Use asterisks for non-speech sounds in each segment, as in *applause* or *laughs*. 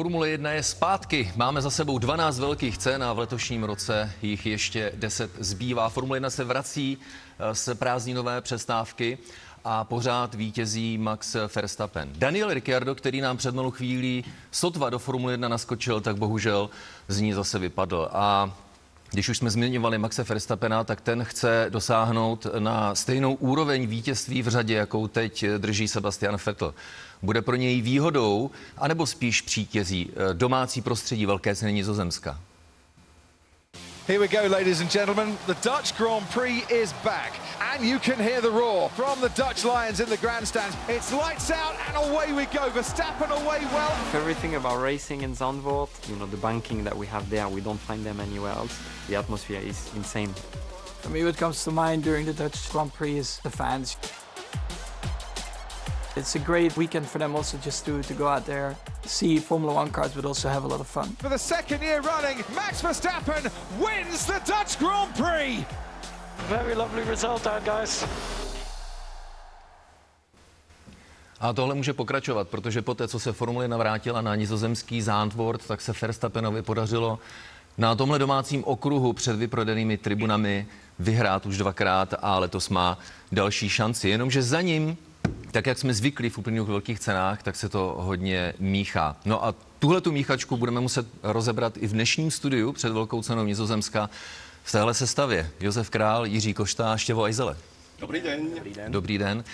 Formule 1 je zpátky. Máme za sebou 12 velkých cen a v letošním roce jich ještě 10 zbývá. Formule 1 se vrací eh, z prázdninové přestávky a pořád vítězí Max Verstappen. Daniel Ricciardo, který nám před malou chvílí sotva do Formule 1 naskočil, tak bohužel z ní zase vypadl. A když už jsme zmiňovali Maxe Verstappena, tak ten chce dosáhnout na stejnou úroveň vítězství v řadě, jakou teď drží Sebastian Vettel. Bude pro něj výhodou, anebo spíš přítězí domácí prostředí Velké ceny Nizozemska? Here we go, ladies and gentlemen. The Dutch Grand Prix is back, and you can hear the roar from the Dutch Lions in the grandstands. It's lights out, and away we go. Verstappen away well. Everything about racing in Zandvoort, you know, the banking that we have there, we don't find them anywhere else. The atmosphere is insane. For me, what comes to mind during the Dutch Grand Prix is the fans. It's a great weekend for them also just to, to go out there, see Formula One cars, but also have a lot of fun. For the second year running, Max Verstappen wins the Dutch Grand Prix. Very lovely result out, guys. A tohle může pokračovat, protože poté, co se Formule navrátila na nizozemský Zandvoort, tak se Verstappenovi podařilo na tomhle domácím okruhu před vyprodanými tribunami vyhrát už dvakrát a letos má další šanci. Jenomže za ním tak jak jsme zvyklí v úplně velkých cenách, tak se to hodně míchá. No a tuhle tu míchačku budeme muset rozebrat i v dnešním studiu před velkou cenou Nizozemska v téhle sestavě. Josef Král, Jiří Košta a Štěvo Ajzele. Dobrý den. Dobrý den. Dobrý den.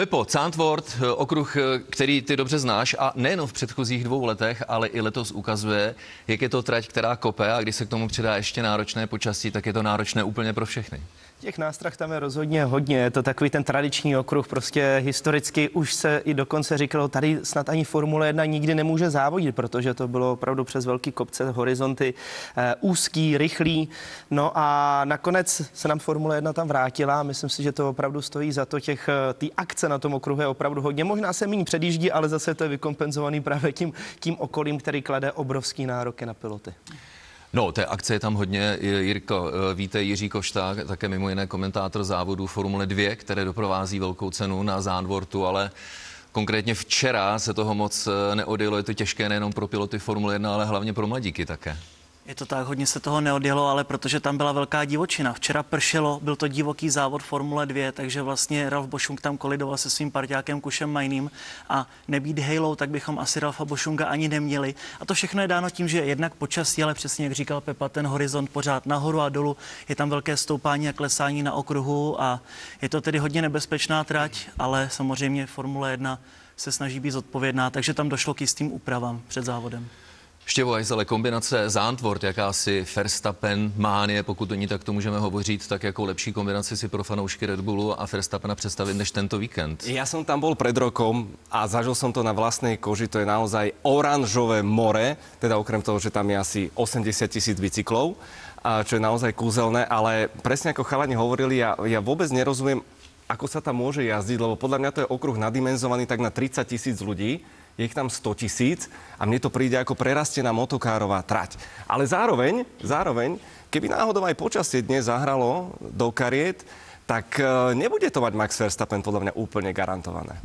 Pepo, Zandvoort, okruh, který ty dobře znáš a nejen v předchozích dvou letech, ale i letos ukazuje, jak je to trať, která kope a když se k tomu přidá ještě náročné počasí, tak je to náročné úplně pro všechny. Těch nástrah tam je rozhodně hodně. Je to takový ten tradiční okruh, prostě historicky už se i dokonce říkalo, tady snad ani Formule 1 nikdy nemůže závodit, protože to bylo opravdu přes velký kopce, horizonty, eh, úzký, rychlý. No a nakonec se nám Formule 1 tam vrátila. Myslím si, že to opravdu stojí za to. Těch, eh, ty akce na tom okruhu je opravdu hodně. Možná se méně předjíždí, ale zase to je vykompenzovaný právě tím, tím okolím, který klade obrovský nároky na piloty. No, té akce je tam hodně. Jirko, eh, víte, Jiří Košta, také mimo jiné komentátor závodu Formule 2, které doprovází velkou cenu na Zandvortu, ale konkrétně včera se toho moc eh, neodjelo. Je to těžké nejenom pro piloty Formule 1, ale hlavně pro mladíky také. Je to tak, hodně se toho neodjelo, ale protože tam byla velká divočina. Včera pršelo, byl to divoký závod Formule 2, takže vlastně Ralf Bošung tam kolidoval se svým partiákem Kušem Majným a nebýt Halo, tak bychom asi Ralfa Bošunga ani neměli. A to všechno je dáno tím, že jednak počasí, ale přesně jak říkal Pepa, ten horizont pořád nahoru a dolů, je tam velké stoupání a klesání na okruhu a je to tedy hodně nebezpečná trať, ale samozřejmě Formule 1 se snaží být zodpovědná, takže tam došlo k jistým úpravám před závodem. Štěvo ale kombinace Zandvoort, jakási Verstappen, Mánie, pokud o ní tak to můžeme hovořit, tak jako lepší kombinaci si pro fanoušky Red Bullu a Verstappena představit než tento víkend. Ja som tam bol pred rokom a zažil som to na vlastnej koži, to je naozaj oranžové more, teda okrem toho, že tam je asi 80 tisíc bicyklov, čo je naozaj kúzelné, ale presne ako chalani hovorili, ja, ja vôbec nerozumiem, ako sa tam môže jazdiť, lebo podľa mňa to je okruh nadimenzovaný tak na 30 tisíc ľudí je ich tam 100 tisíc a mne to príde ako prerastená motokárová trať. Ale zároveň, zároveň, keby náhodou aj počasie dnes zahralo do kariet, tak e, nebude to mať Max Verstappen podľa mňa úplne garantované.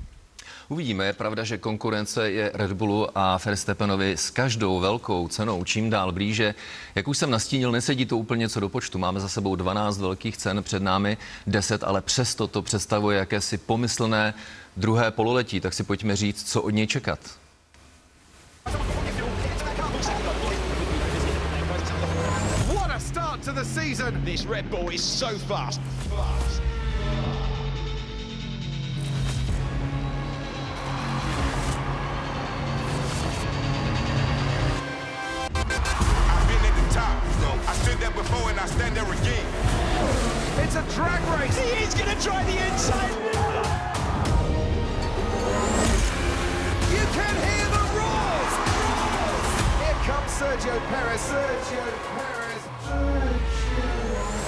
Uvidíme. Je pravda, že konkurence je Red Bullu a Verstappenovi s každou velkou cenou čím dál blíže. Jak už jsem nastínil, nesedí to úplně co do počtu. Máme za sebou 12 velkých cen, před námi 10, ale přesto to představuje jakési pomyslné druhé pololetí. Tak si pojďme říct, co od něj čekat. Before and I stand there again. It's a drag race. He is to try the inside. Can hear the roars. Here comes Sergio Perez. Sergio Perez.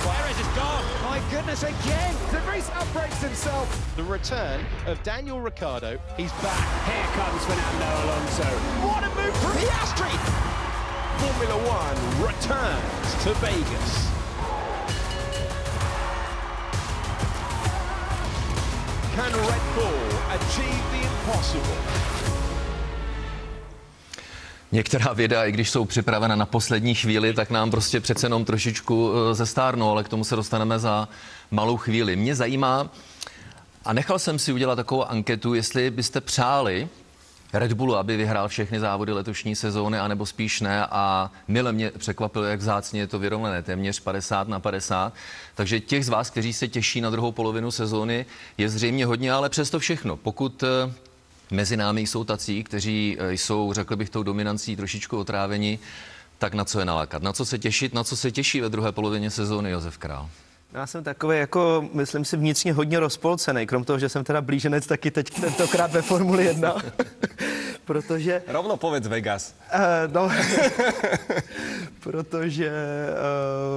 Perez is gone. My goodness, again. De Vries outbreaks himself. The return of Daniel Ricciardo. He's back. Here comes Fernando Alonso. What a move from Piastri. Formula One returns to Vegas. Can Red Bull achieve the impossible? Některá věda, i když jsou připravena na poslední chvíli, tak nám prostě přece jenom trošičku eh, zestárnou, ale k tomu se dostaneme za malou chvíli. Mě zajímá, a nechal jsem si udělat takovou anketu, jestli byste přáli Red Bullu, aby vyhrál všechny závody letošní sezóny, anebo spíš ne. A mile mě překvapilo, jak vzácně je to vyrovnané, téměř 50 na 50. Takže těch z vás, kteří se těší na druhou polovinu sezóny, je zřejmě hodně, ale přesto všechno. Pokud eh, mezi námi jsou tací, kteří eh, jsou, řekl bych, tou dominancí trošičku otráveni, tak na co je nalákat? Na co se těšit? Na co se těší ve druhé polovině sezóny Josef Král? Já jsem takový, jako, myslím si, vnitřně hodně rozpolcený, krom toho, že jsem teda blíženec taky teď tentokrát ve Formuli 1. *laughs* protože... Rovno povedz Vegas. Uh, no, *laughs* protože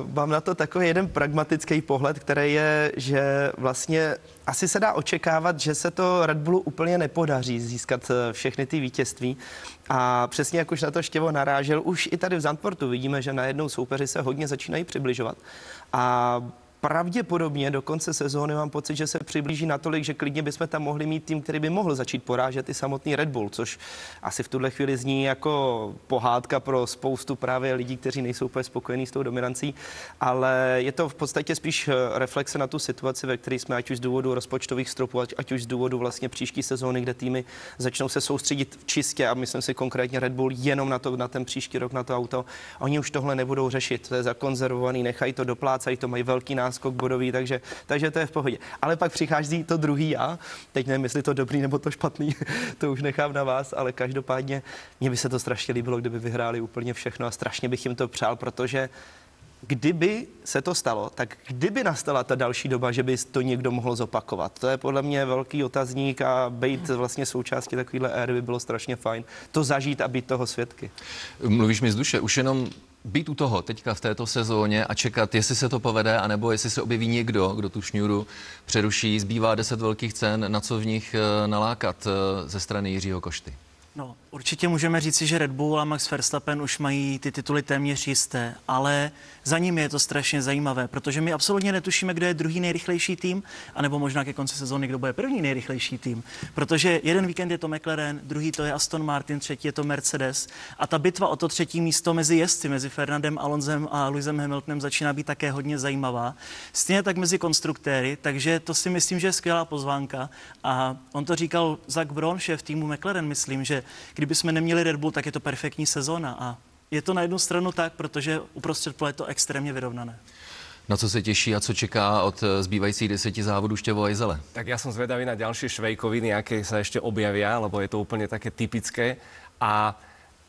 uh, mám na to takový jeden pragmatický pohled, který je, že vlastně asi se dá očekávat, že se to Red Bullu úplně nepodaří získat eh, všechny ty vítězství. A přesně jak už na to Štěvo narážel, už i tady v Zandportu vidíme, že najednou soupeři se hodně začínají přibližovat. A pravděpodobně do konce sezóny mám pocit, že se přiblíží natolik, že klidně bychom tam mohli mít tým, který by mohl začít porážet i samotný Red Bull, což asi v tuhle chvíli zní jako pohádka pro spoustu právě lidí, kteří nejsou úplně spokojení s tou dominancí, ale je to v podstatě spíš eh, reflexe na tu situaci, ve které jsme, ať už z důvodu rozpočtových stropů, ať, už z důvodu vlastně příští sezóny, kde týmy začnou se soustředit čistě a myslím si konkrétně Red Bull jenom na, to, na ten příští rok, na to auto. Oni už tohle nebudou řešit, to je zakonzervovaný, nechají to doplácají, to mají velký nás náskok bodový, takže, takže to je v pohodě. Ale pak přichází to druhý já, teď nevím, jestli to dobrý nebo to špatný, *laughs* to už nechám na vás, ale každopádně mně by se to strašně líbilo, kdyby vyhráli úplně všechno a strašně bych jim to přál, protože kdyby se to stalo, tak kdyby nastala ta další doba, že by to někdo mohl zopakovat? To je podle mě velký otazník a být vlastně součástí takovéhle éry by bylo strašně fajn. To zažít a být toho svědky. Mluvíš mi z duše, už jenom být u toho teďka v této sezóně a čekat, jestli se to povede, anebo jestli se objeví někdo, kdo tu šňůru přeruší. Zbývá deset velkých cen, na co v nich eh, nalákat eh, ze strany Jiřího Košty. No, určitě můžeme říci, že Red Bull a Max Verstappen už mají ty tituly téměř jisté, ale za nimi je to strašně zajímavé, protože my absolutně netušíme, kdo je druhý nejrychlejší tým, anebo možná ke konci sezóny, kdo bude první nejrychlejší tým. Protože jeden víkend je to McLaren, druhý to je Aston Martin, třetí je to Mercedes. A ta bitva o to třetí místo mezi jezdci, mezi Fernandem Alonzem a Lewisem Hamiltonem začíná být také hodně zajímavá. Stejně tak mezi konstruktéry, takže to si myslím, že je skvělá pozvánka. A on to říkal Zach Brown, šéf týmu McLaren, myslím, že kdyby jsme neměli Red Bull, tak je to perfektní sezóna. A je to na jednu stranu tak, protože uprostřed pole je to extrémně vyrovnané. Na co se těší a co čeká od eh, zbývajících deseti závodů Štěvo a Izele? Tak ja som zvedavý na ďalšie švejkoviny, aké sa ešte objavia, lebo je to úplne také typické. A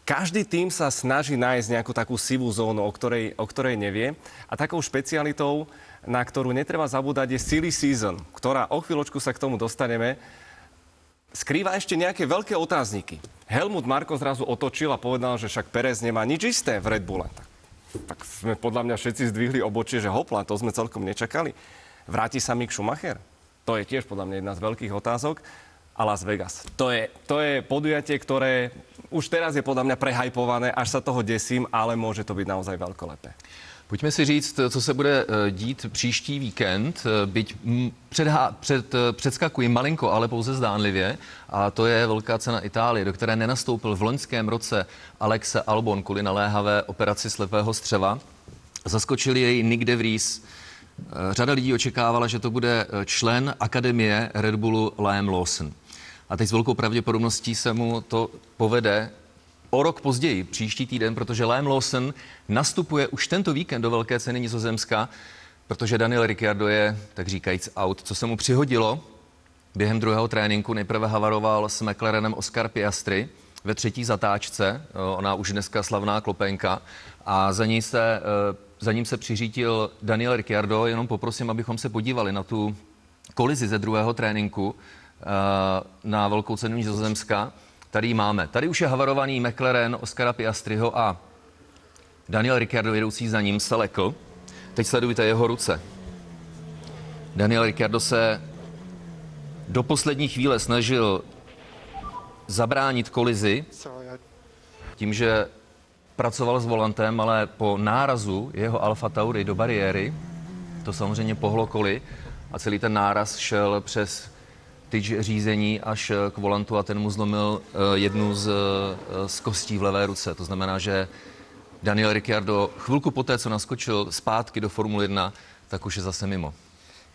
každý tým sa snaží nájsť nejakú takú sivú zónu, o ktorej, o ktorej nevie. A takou špecialitou, na ktorú netreba zabúdať, je silly season, ktorá o chvíľočku sa k tomu dostaneme skrýva ešte nejaké veľké otázniky. Helmut Marko zrazu otočil a povedal, že však Perez nemá nič isté v Red Bulle. Tak, tak sme podľa mňa všetci zdvihli obočie, že hopla, to sme celkom nečakali. Vráti sa Mick Schumacher? To je tiež podľa mňa jedna z veľkých otázok. A Las Vegas. To je, to je podujatie, ktoré už teraz je podľa mňa prehajpované, až sa toho desím, ale môže to byť naozaj veľkolepé. Pojďme si říct, co se bude eh, dít příští víkend, eh, byť předhá, před, eh, předskakuji malinko, ale pouze zdánlivě, a to je velká cena Itálie, do které nenastoupil v loňském roce Alexe Albon kvůli naléhavé operaci slepého střeva. Zaskočil jej Nick de Vries. Řada lidí očekávala, že to bude člen akademie Red Bullu Liam Lawson. A teď s velkou pravděpodobností se mu to povede o rok později, příští týden, protože Liam Lawson nastupuje už tento víkend do velké ceny Nizozemska, protože Daniel Ricciardo je, tak říkajíc, out. Co se mu přihodilo, během druhého tréninku nejprve havaroval s McLarenem Oscar Piastri ve třetí zatáčce, ona už dneska slavná klopenka, a za, ní se, eh, za ním se přiřítil Daniel Ricciardo. Jenom poprosím, abychom se podívali na tu kolizi ze druhého tréninku eh, na velkou cenu Nizozemska. Tady máme. Tady už je havarovaný McLaren Oscara Piastriho a Daniel Ricciardo jedoucí za ním se lekl. Teď sledujte jeho ruce. Daniel Ricciardo se do poslední chvíle snažil zabránit kolizi tím, že pracoval s volantem, ale po nárazu jeho Alfa Tauri do bariéry to samozřejmě pohlo koli a celý ten náraz šel přes tyč řízení až k volantu a ten mu zlomil eh, jednu z, eh, z kostí v levé ruce. To znamená, že Daniel Ricciardo chvilku poté, co naskočil zpátky do Formule 1, tak už je zase mimo.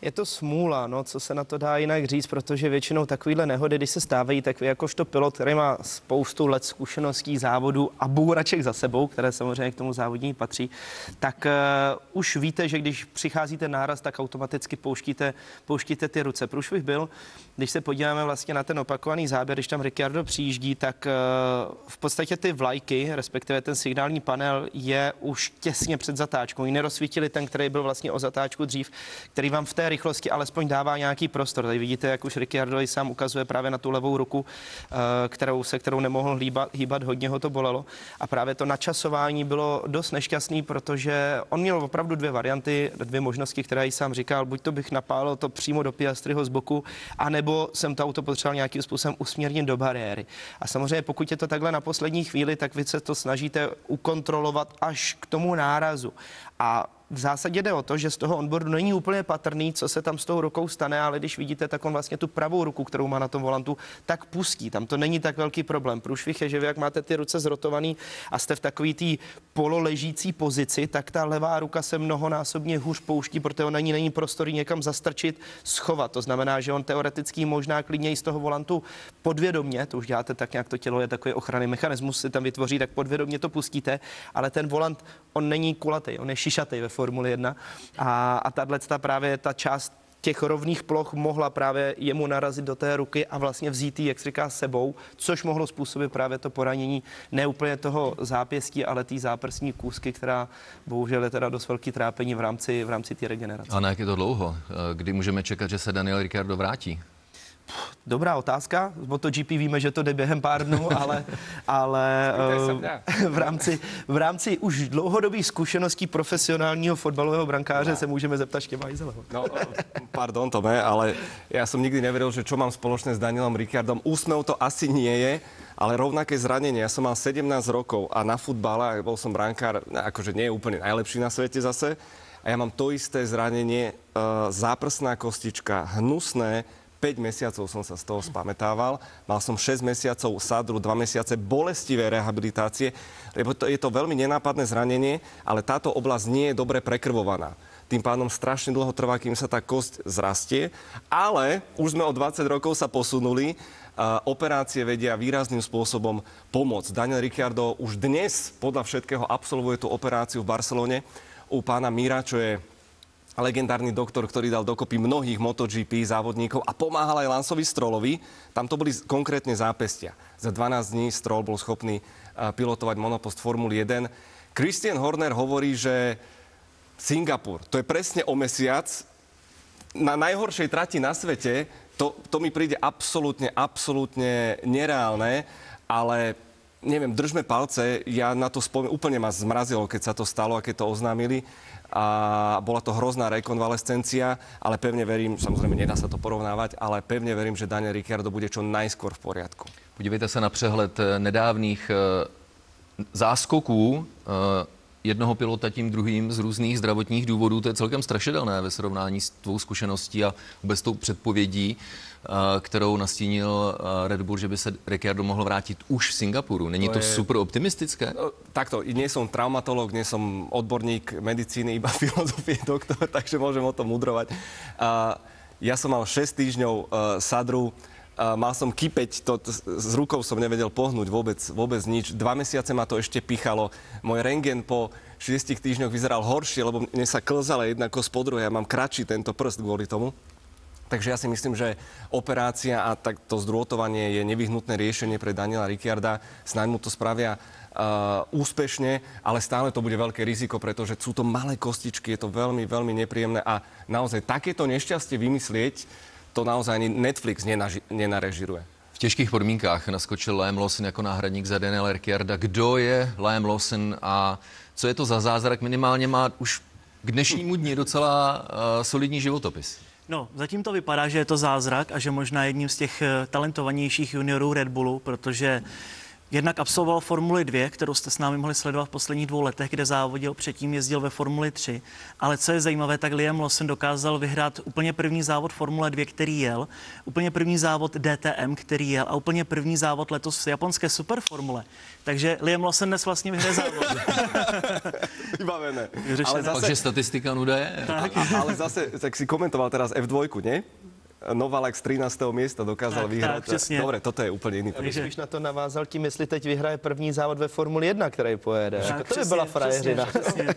Je to smůla, no, co se na to dá jinak říct, protože většinou takovýhle nehody, když se stávají, tak vy jakožto pilot, který má spoustu let zkušeností, závodů a bůraček za sebou, které samozřejmě k tomu závodní patří, tak uh, už víte, že když přichází ten náraz, tak automaticky pouštíte, pouštíte ty ruce. Průšvih byl, když se podíváme vlastně na ten opakovaný záběr, když tam Ricciardo přijíždí, tak uh, v podstatě ty vlajky, respektive ten signální panel je už těsně před zatáčkou. Oni nerozsvítili ten, který byl vlastně o zatáčku dřív, který vám v té rychlosti alespoň dává nějaký prostor. Tady vidíte, jak už Ricciardo i sám ukazuje právě na tu levou ruku, eh, kterou, se kterou nemohl hýbat, hýbat, hodně ho to bolelo. A právě to načasování bylo dost nešťastný, protože on měl opravdu dvě varianty, dvě možnosti, které i sám říkal. Buď to bych napálil to přímo do Piastryho z boku, anebo jsem to auto potřeboval nějakým způsobem usměrnit do bariéry. A samozřejmě, pokud je to takhle na poslední chvíli, tak vy se to snažíte ukontrolovat až k tomu nárazu. A v zásadě jde o to, že z toho onboardu není úplně patrný, co se tam s tou rukou stane, ale když vidíte, tak on vlastně tu pravou ruku, kterou má na tom volantu, tak pustí. Tam to není tak velký problém. Průšvih je, že vy jak máte ty ruce zrotovaný a jste v takový té pololežící pozici, tak ta levá ruka se mnohonásobně hůř pouští, protože on není, není prostor někam zastrčit, schovat. To znamená, že on teoreticky možná klidně z toho volantu podvědomně, to už děláte tak nějak, to tělo je takový ochranný mechanismus, si tam vytvoří, tak podvědomně to pustíte, ale ten volant, on není kulatý, on je šišatý ve Formuli 1 a, a tahle právě ta část těch rovných ploch mohla právě jemu narazit do té ruky a vlastně vzít ji, jak se říká, sebou, což mohlo způsobit právě to poranění ne úplně toho zápěstí, ale té záprsní kůzky, která bohužel je teda dost velký trápení v rámci, v rámci té regenerace. A na jak je to dlouho? Kdy můžeme čekat, že se Daniel Ricciardo vrátí? Dobrá otázka. Z MotoGP víme, že to jde během pár dnů, *laughs* ale, ale eh, v, rámci, v rámci už dlouhodobých zkušeností profesionálního fotbalového brankáře no. se můžeme zeptat Štěma Izeleho. No, pardon, Tome, ale já jsem nikdy nevěřil, že čo mám spoločné s Danielom Ricciardom. Úsmev to asi nie je, ale rovnaké zranenie. Ja som mal 17 rokov a na futbale, bol som brankár, akože nie je úplne najlepší na svete zase, a ja mám to isté zranenie, uh, záprsná kostička, hnusné, 5 mesiacov som sa z toho spametával. Mal som 6 mesiacov sadru, 2 mesiace bolestivé rehabilitácie, lebo to, je to veľmi nenápadné zranenie, ale táto oblasť nie je dobre prekrvovaná. Tým pádom strašne dlho trvá, kým sa tá kosť zrastie, ale už sme o 20 rokov sa posunuli. Uh, operácie vedia výrazným spôsobom pomôcť. Daniel Ricciardo už dnes podľa všetkého absolvuje tú operáciu v Barcelone u pána Míra, čo je legendárny doktor, ktorý dal dokopy mnohých MotoGP závodníkov a pomáhal aj Lansovi Strolovi. Tam to boli konkrétne zápestia. Za 12 dní Stroll bol schopný pilotovať monopost Formuly 1. Christian Horner hovorí, že Singapur, to je presne o mesiac, na najhoršej trati na svete, to, to mi príde absolútne, absolútne nereálne, ale neviem, držme palce, ja na to spomínam, úplne ma zmrazilo, keď sa to stalo a keď to oznámili a bola to hrozná rekonvalescencia, ale pevne verím, samozrejme nedá sa to porovnávať, ale pevne verím, že Daniel Ricciardo bude čo najskôr v poriadku. Podívejte se na přehled eh, nedávných eh, záskoků eh, jednoho pilota tím druhým z různých zdravotních důvodů. To je celkem strašidelné ve srovnání s tvou zkušeností a vůbec tou předpovědí, kterou nastínil eh, Red Bull, že by se Ricciardo mohl vrátit už v Singapuru. Není to, to je... super optimistické? No, takto, nie som traumatolog, nie som odborník medicíny, iba *laughs* filozofie doktor, takže môžem o tom mudrovať. Uh, ja som mal 6 týždňov uh, sadru, Uh, mal som kypeť, to, s rukou som nevedel pohnúť vôbec, vôbec nič. Dva mesiace ma to ešte pichalo. Môj rengen po šiestich týždňoch vyzeral horšie, lebo mne sa klzala jedna kosť po druhej. Ja mám kratší tento prst kvôli tomu. Takže ja si myslím, že operácia a tak to zdrôtovanie je nevyhnutné riešenie pre Daniela Ricciarda. Snáď mu to spravia uh, úspešne, ale stále to bude veľké riziko, pretože sú to malé kostičky, je to veľmi, veľmi nepríjemné a naozaj takéto nešťastie vymyslieť, to naozaj ani Netflix nenaži, nenarežiruje. V těžkých podmínkách naskočil Liam Lawson jako náhradník za Daniela Ricciarda. Kdo je Liam Lawson a co je to za zázrak? Minimálně má už k dnešnímu dni docela uh, solidní životopis. No, zatím to vypadá, že je to zázrak a že možná jedním z těch eh, talentovanějších juniorů Red Bullu, protože Jednak absolvoval Formuli 2, kterou jste s námi mohli sledovat v posledních dvou letech, kde závodil, předtím jezdil ve Formuli 3. Ale co je zajímavé, tak Liam Lawson dokázal vyhrát úplně první závod Formule 2, který jel, úplně první závod DTM, který jel a úplně první závod letos v japonské superformule. Takže Liam Lawson dnes vlastně vyhraje závod. *laughs* Vybavené. Ale zase, Takže statistika nuda je. a, ale zase, tak si komentoval teraz F2, nie? Novalek z 13. miesta dokázal Tak, vyhrát. tak, přesně. Dobre, toto je úplně jiný príbeh. spíš na to navázal tím, jestli teď vyhraje první závod ve Formuli 1, který pojede. Tak, Jako to by přesně, byla přesně, frajeřina. přesně.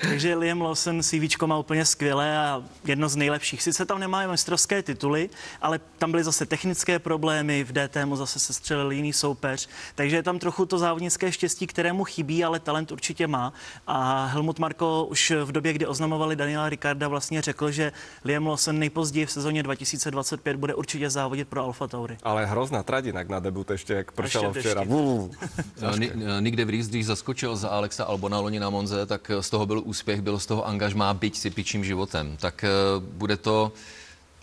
Takže Liam Lawson CV má úplně skvělé a jedno z nejlepších. Sice tam nemá mistrovské tituly, ale tam byly zase technické problémy, v DTMu zase se střelil jiný soupeř, takže je tam trochu to závodnické štěstí, kterému chybí, ale talent určitě má. A Helmut Marko už v době, kdy oznamovali Daniela Ricarda, vlastně řekl, že Liam Lawson nejpozději v sezóně 2025 bude určitě závodit pro Alfa Tauri. Ale hrozná trať inak na debut ešte, jak pršalo Ještě včera. *laughs* No, Ni- Nick de Vries, když zaskočil za Alexa Albona loni na Monze, tak z toho byl úspěch, bylo z toho angažmá byť si pičím životem. Tak eh, bude to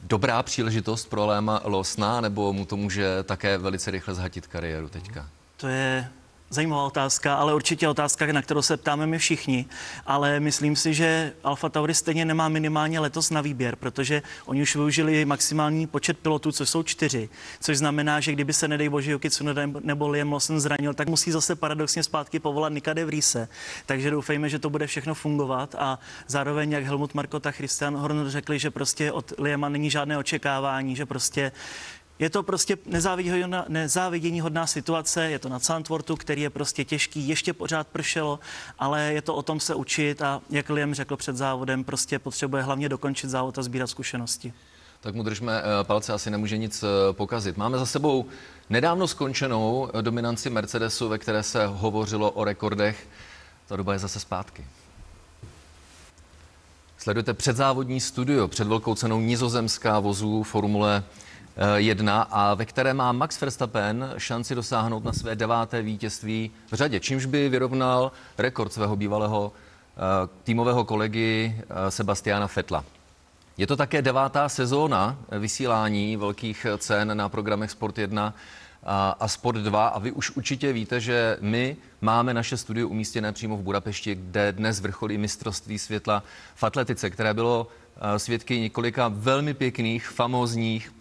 dobrá příležitost pro Léma Losna, nebo mu to může také velice rychle zhatit kariéru teďka? To je zajímavá otázka, ale určitě otázka, na kterou se ptáme my všichni. Ale myslím si, že Alfa Tauri stejně nemá minimálně letos na výběr, protože oni už využili maximální počet pilotů, co jsou čtyři. Což znamená, že kdyby se, nedej bože, Yuki Tsunoda nebo Liam Lawson zranil, tak musí zase paradoxně zpátky povolat Nika de Vriese. Takže doufejme, že to bude všechno fungovat a zároveň, jak Helmut Marko a Christian Horner řekli, že prostě od Liama není žádné očekávání, že prostě je to prostě nezávidění- hodná situace, je to na Sandwortu, který je prostě těžký, ještě pořád pršelo, ale je to o tom se učit a jak Liam řekl před závodem, prostě potřebuje hlavně dokončit závod a sbírat zkušenosti. Tak mu držme eh, palce, asi nemůže nic eh, pokazit. Máme za sebou nedávno skončenou eh, dominanci Mercedesu, ve které se hovořilo o rekordech. Ta doba je zase zpátky. Sledujete předzávodní studio před velkou cenou nizozemská vozů Formule 1 a ve které má Max Verstappen šanci dosáhnout na své deváté vítězství v řadě, čímž by vyrovnal rekord svého bývalého eh, týmového kolegy eh, Sebastiana Fetla. Je to také devátá sezóna vysílání velkých cen na programech Sport 1 a, Sport 2 a vy už určitě víte, že my máme naše studio umístěné přímo v Budapešti, kde dnes vrcholí mistrovství světla v atletice, které bylo eh, svědky několika velmi pěkných, famózních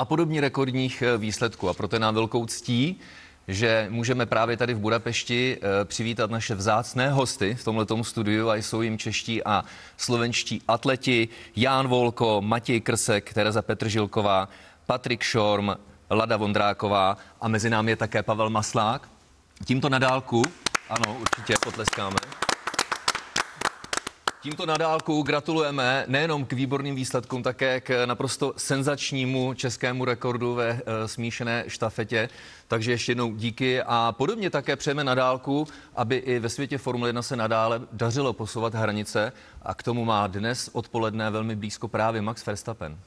a podobně rekordních eh, výsledků. A proto je nám velkou ctí, že můžeme právě tady v Budapešti eh, přivítat naše vzácné hosty v tomhletom studiu a jsou jim čeští a slovenští atleti Ján Volko, Matěj Krsek, Tereza Petržilková, Patrik Šorm, Lada Vondráková a mezi námi je také Pavel Maslák. Tímto nadálku, ano, určitě potleskáme. Tímto nadálku gratulujeme nejenom k výborným výsledkům, také k naprosto senzačnímu českému rekordu ve e, smíšené štafetě. Takže ještě jednou díky a podobně také přejeme nadálku, aby i ve světě Formule 1 se nadále dařilo posouvat hranice a k tomu má dnes odpoledne velmi blízko právě Max Verstappen.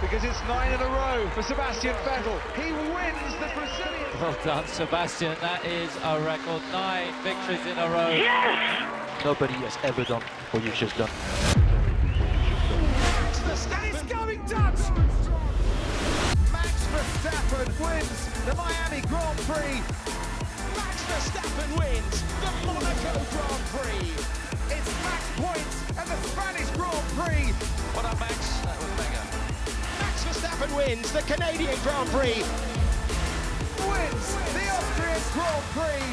Because it's nine in a row for Sebastian Vettel. He wins the Brazilian. Well done, Sebastian. That is a record. Nine victories in a row. Yes! Nobody has ever done what you've just done. And it's going Dutch. Max Verstappen wins the Miami Grand Prix. Max Verstappen wins the Monaco Grand Prix. It's max points and the Spanish Grand Prix. What up, Max? That was mega. Max Verstappen wins the Canadian Grand Prix. Wins the Austrian Grand Prix.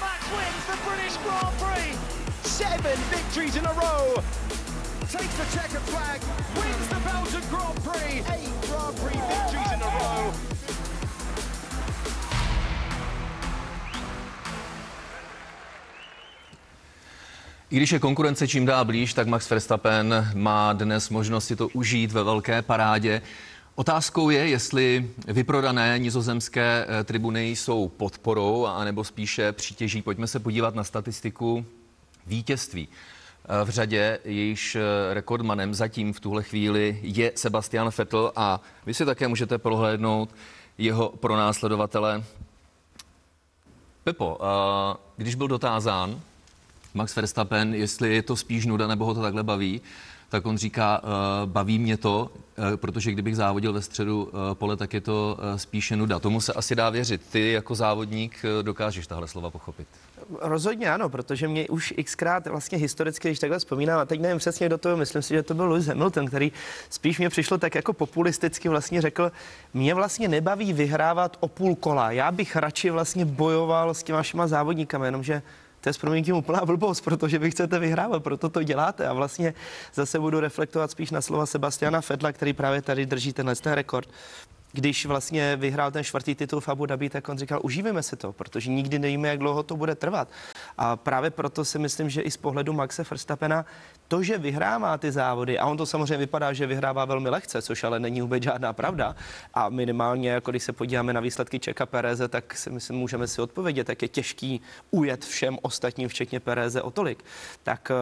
Max wins the British Grand Prix. Seven victories in a row. Takes the checkered flag. Wins the Belgian Grand Prix. Eight Grand Prix victories in a row. I když je konkurence čím dál blíž, tak Max Verstappen má dnes možnost si to užít ve velké parádě. Otázkou je, jestli vyprodané nizozemské eh, tribuny jsou podporou, anebo spíše přítěží. Pojďme se podívat na statistiku vítězství. Eh, V řadě jejíž eh, rekordmanem zatím v tuhle chvíli je Sebastian Vettel a vy si také můžete prohlédnout jeho pronásledovatele. Pepo, když byl dotázán Max Verstappen, jestli je to spíš nuda, nebo ho to takhle baví, tak on říká, uh, baví mě to, uh, protože kdybych závodil ve středu uh, pole, tak je to spíše nuda. Tomu se asi dá věřit. Ty jako závodník dokážeš tahle slova pochopit. Rozhodně ano, protože mě už xkrát vlastně historicky, když takhle vzpomínám, a teď nevím přesně, kdo to byl, myslím si, že to byl Lewis Hamilton, který spíš mě přišlo tak jako populisticky vlastně řekl, mě vlastně nebaví vyhrávat o půl kola, já bych radši vlastně bojoval s těma všema závodníkami, jenomže to je s proměnitím úplná blbost, protože vy chcete vyhrávat, proto to děláte. A vlastně zase budu reflektovat spíš na slova Sebastiana Fedla, který právě tady drží tenhle ten rekord když vlastně vyhrál ten čtvrtý titul v Abu Dhabi, tak on říkal, užívíme si to, protože nikdy nevíme, jak dlouho to bude trvat. A právě proto si myslím, že i z pohledu Maxe Verstappena to, že vyhrává ty závody, a on to samozřejmě vypadá, že vyhrává velmi lehce, což ale není vůbec žádná pravda. A minimálně, jako když se podíváme na výsledky Čeka Pereze, tak si myslím, můžeme si odpovědět, jak je těžký ujet všem ostatním, včetně Pereze, o tolik. Tak eh,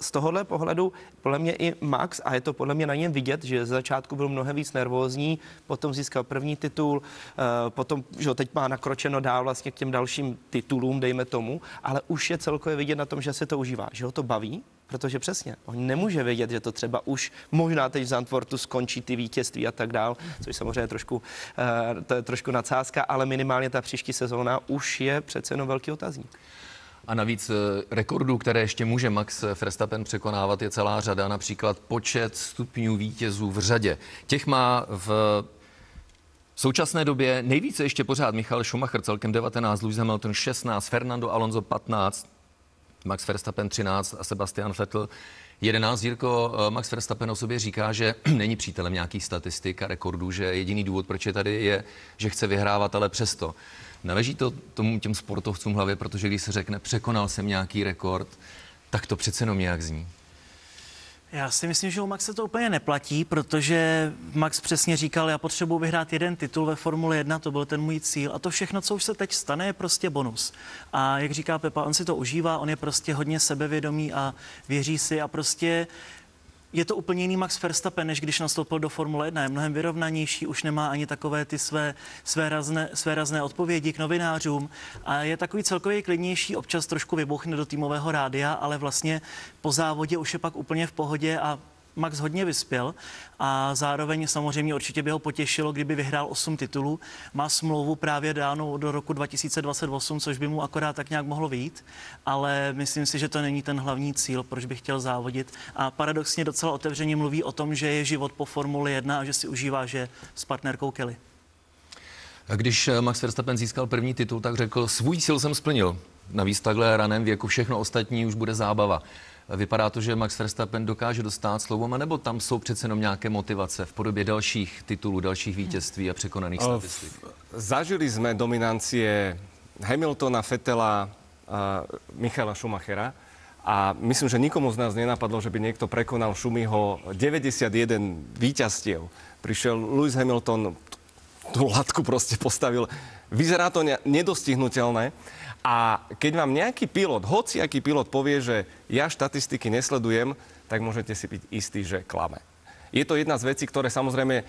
z tohohle pohledu podle mě i Max, a je to podle mě na něm vidět, že z začátku byl mnohem víc nervózní, potom získal první titul, eh, potom, že teď má nakročeno dál vlastně k těm dalším titulům, dejme tomu, ale už je celkově vidět na tom, že se to užívá, že ho to baví, Protože přesně, on nemůže vědět, že to třeba už možná teď v Zantwortu skončí ty vítězství a tak dál, což samozřejmě trošku, uh, to je trošku nadsázka, ale minimálně ta příští sezóna už je přece jenom velký otazník. A navíc eh, rekordů, které ještě může Max Verstappen překonávat, je celá řada. Například počet stupňů vítězů v řadě. Těch má v v současné době nejvíce ještě pořád Michal Schumacher, celkem 19, Lewis Hamilton 16, Fernando Alonso 15, Max Verstappen 13 a Sebastian Vettel 11. Jirko, eh, Max Verstappen o sobě říká, že *clears throat* není přítelem nějakých statistik a rekordů, že jediný důvod, proč je tady, je, že chce vyhrávat, ale přesto. Neleží to tomu těm sportovcům hlavě, protože když se řekne, překonal jsem nějaký rekord, tak to přece jenom nějak zní. Já si myslím, že u Maxe to úplně neplatí, protože Max přesně říkal, já potřebuji vyhrát jeden titul ve Formule 1, to byl ten můj cíl. A to všechno, co už se teď stane, je prostě bonus. A jak říká Pepa, on si to užívá, on je prostě hodně sebevědomý a věří si a prostě je to úplně jiný Max Verstappen, než když nastoupil do Formule 1. Je mnohem vyrovnanější, už nemá ani takové ty své, své, razné, své razné odpovědi k novinářům a je takový celkově klidnější, občas trošku vybuchne do týmového rádia, ale vlastně po závodě už je pak úplně v pohodě a Max hodně vyspěl a zároveň samozřejmě určitě by ho potěšilo, kdyby vyhrál 8 titulů. Má smlouvu právě dánou do roku 2028, což by mu akorát tak nějak mohlo vyjít, ale myslím si, že to není ten hlavní cíl, proč by chtěl závodit. A paradoxně docela otevřeně mluví o tom, že je život po Formuli 1 a že si užívá, že s partnerkou Kelly. Když Max Verstappen získal první titul, tak řekl, svůj cíl jsem splnil. Navíc takhle raném věku všechno ostatní už bude zábava. Vypadá to, že Max Verstappen dokáže dostat slovom, nebo tam jsou přece jenom nějaké motivace v podobě dalších titulů, dalších vítězství a překonaných statistik? Zažili jsme dominancie Hamiltona, Fetela, Michala Schumachera. A myslím, že nikomu z nás nenapadlo, že by niekto prekonal Šumyho 91 víťazstiev. Prišiel Lewis Hamilton, tú latku proste postavil. Vyzerá to nedostihnutelné. A keď vám nejaký pilot, hoci aký pilot povie, že ja štatistiky nesledujem, tak môžete si byť istý, že klame. Je to jedna z vecí, ktoré samozrejme e,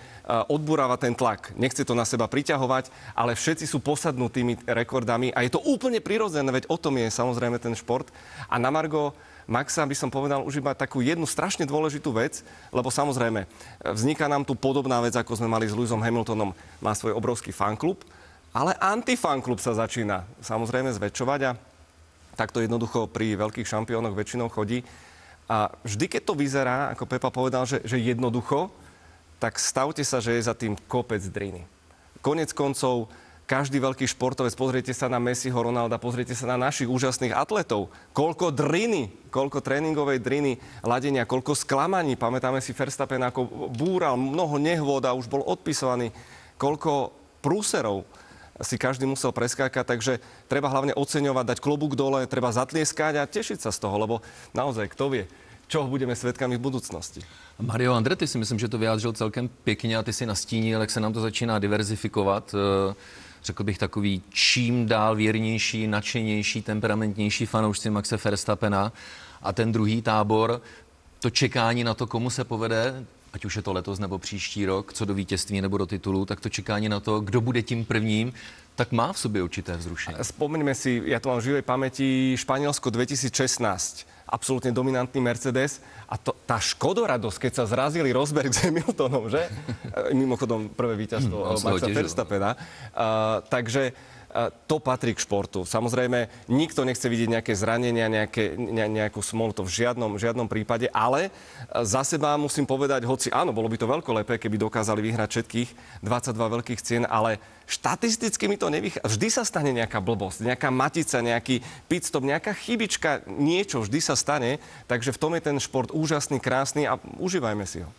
odburáva ten tlak. Nechce to na seba priťahovať, ale všetci sú posadnutými rekordami a je to úplne prirodzené, veď o tom je samozrejme ten šport. A na Margo Maxa by som povedal už iba takú jednu strašne dôležitú vec, lebo samozrejme vzniká nám tu podobná vec, ako sme mali s Lewisom Hamiltonom. Má svoj obrovský fanklub, ale antifanklub sa začína samozrejme zväčšovať a takto jednoducho pri veľkých šampiónoch väčšinou chodí. A vždy, keď to vyzerá, ako Pepa povedal, že, že jednoducho, tak stavte sa, že je za tým kopec driny. Konec koncov, každý veľký športovec, pozriete sa na Messiho, Ronalda, pozriete sa na našich úžasných atletov. Koľko driny, koľko tréningovej driny, ladenia, koľko sklamaní. Pamätáme si Verstappen, ako búral, mnoho nehôd a už bol odpisovaný. Koľko prúserov si každý musel preskákať, takže treba hlavne oceňovať, dať klobúk dole, treba zatlieskať a tešiť sa z toho, lebo naozaj, kto vie, čoho budeme svědkami v budoucnosti. Mario Andretti si myslím, že to vyjádřil celkem pěkně a ty si nastínil, jak se nám to začíná diverzifikovat. Eh, řekl bych takový čím dál věrnější, nadšenější, temperamentnější fanoušci Maxe Verstappena a ten druhý tábor, to čekání na to, komu se povede, ať už je to letos nebo příští rok, co do vítězství nebo do titulu, tak to čekání na to, kdo bude tím prvním, tak má v sobě určité vzrušení. Spomeňme si, ja to mám v živej pamäti, Španielsko 2016 absolútne dominantný Mercedes a to, tá škodoradosť, keď sa zrazili Rosberg s Hamiltonom, že? *laughs* Mimochodom prvé víťazstvo ho Maxa. Verstappena. Uh, takže uh, to patrí k športu. Samozrejme, nikto nechce vidieť nejaké zranenia, nejaké, ne, nejakú smolu, to v žiadnom, žiadnom prípade, ale uh, za seba musím povedať, hoci áno, bolo by to veľkolepé, keby dokázali vyhrať všetkých 22 veľkých cien, ale štatisticky mi to nevychádza. Vždy sa stane nejaká blbosť, nejaká matica, nejaký pitstop, nejaká chybička, niečo vždy sa stane, takže v tom je ten šport úžasný, krásny a užívajme si ho.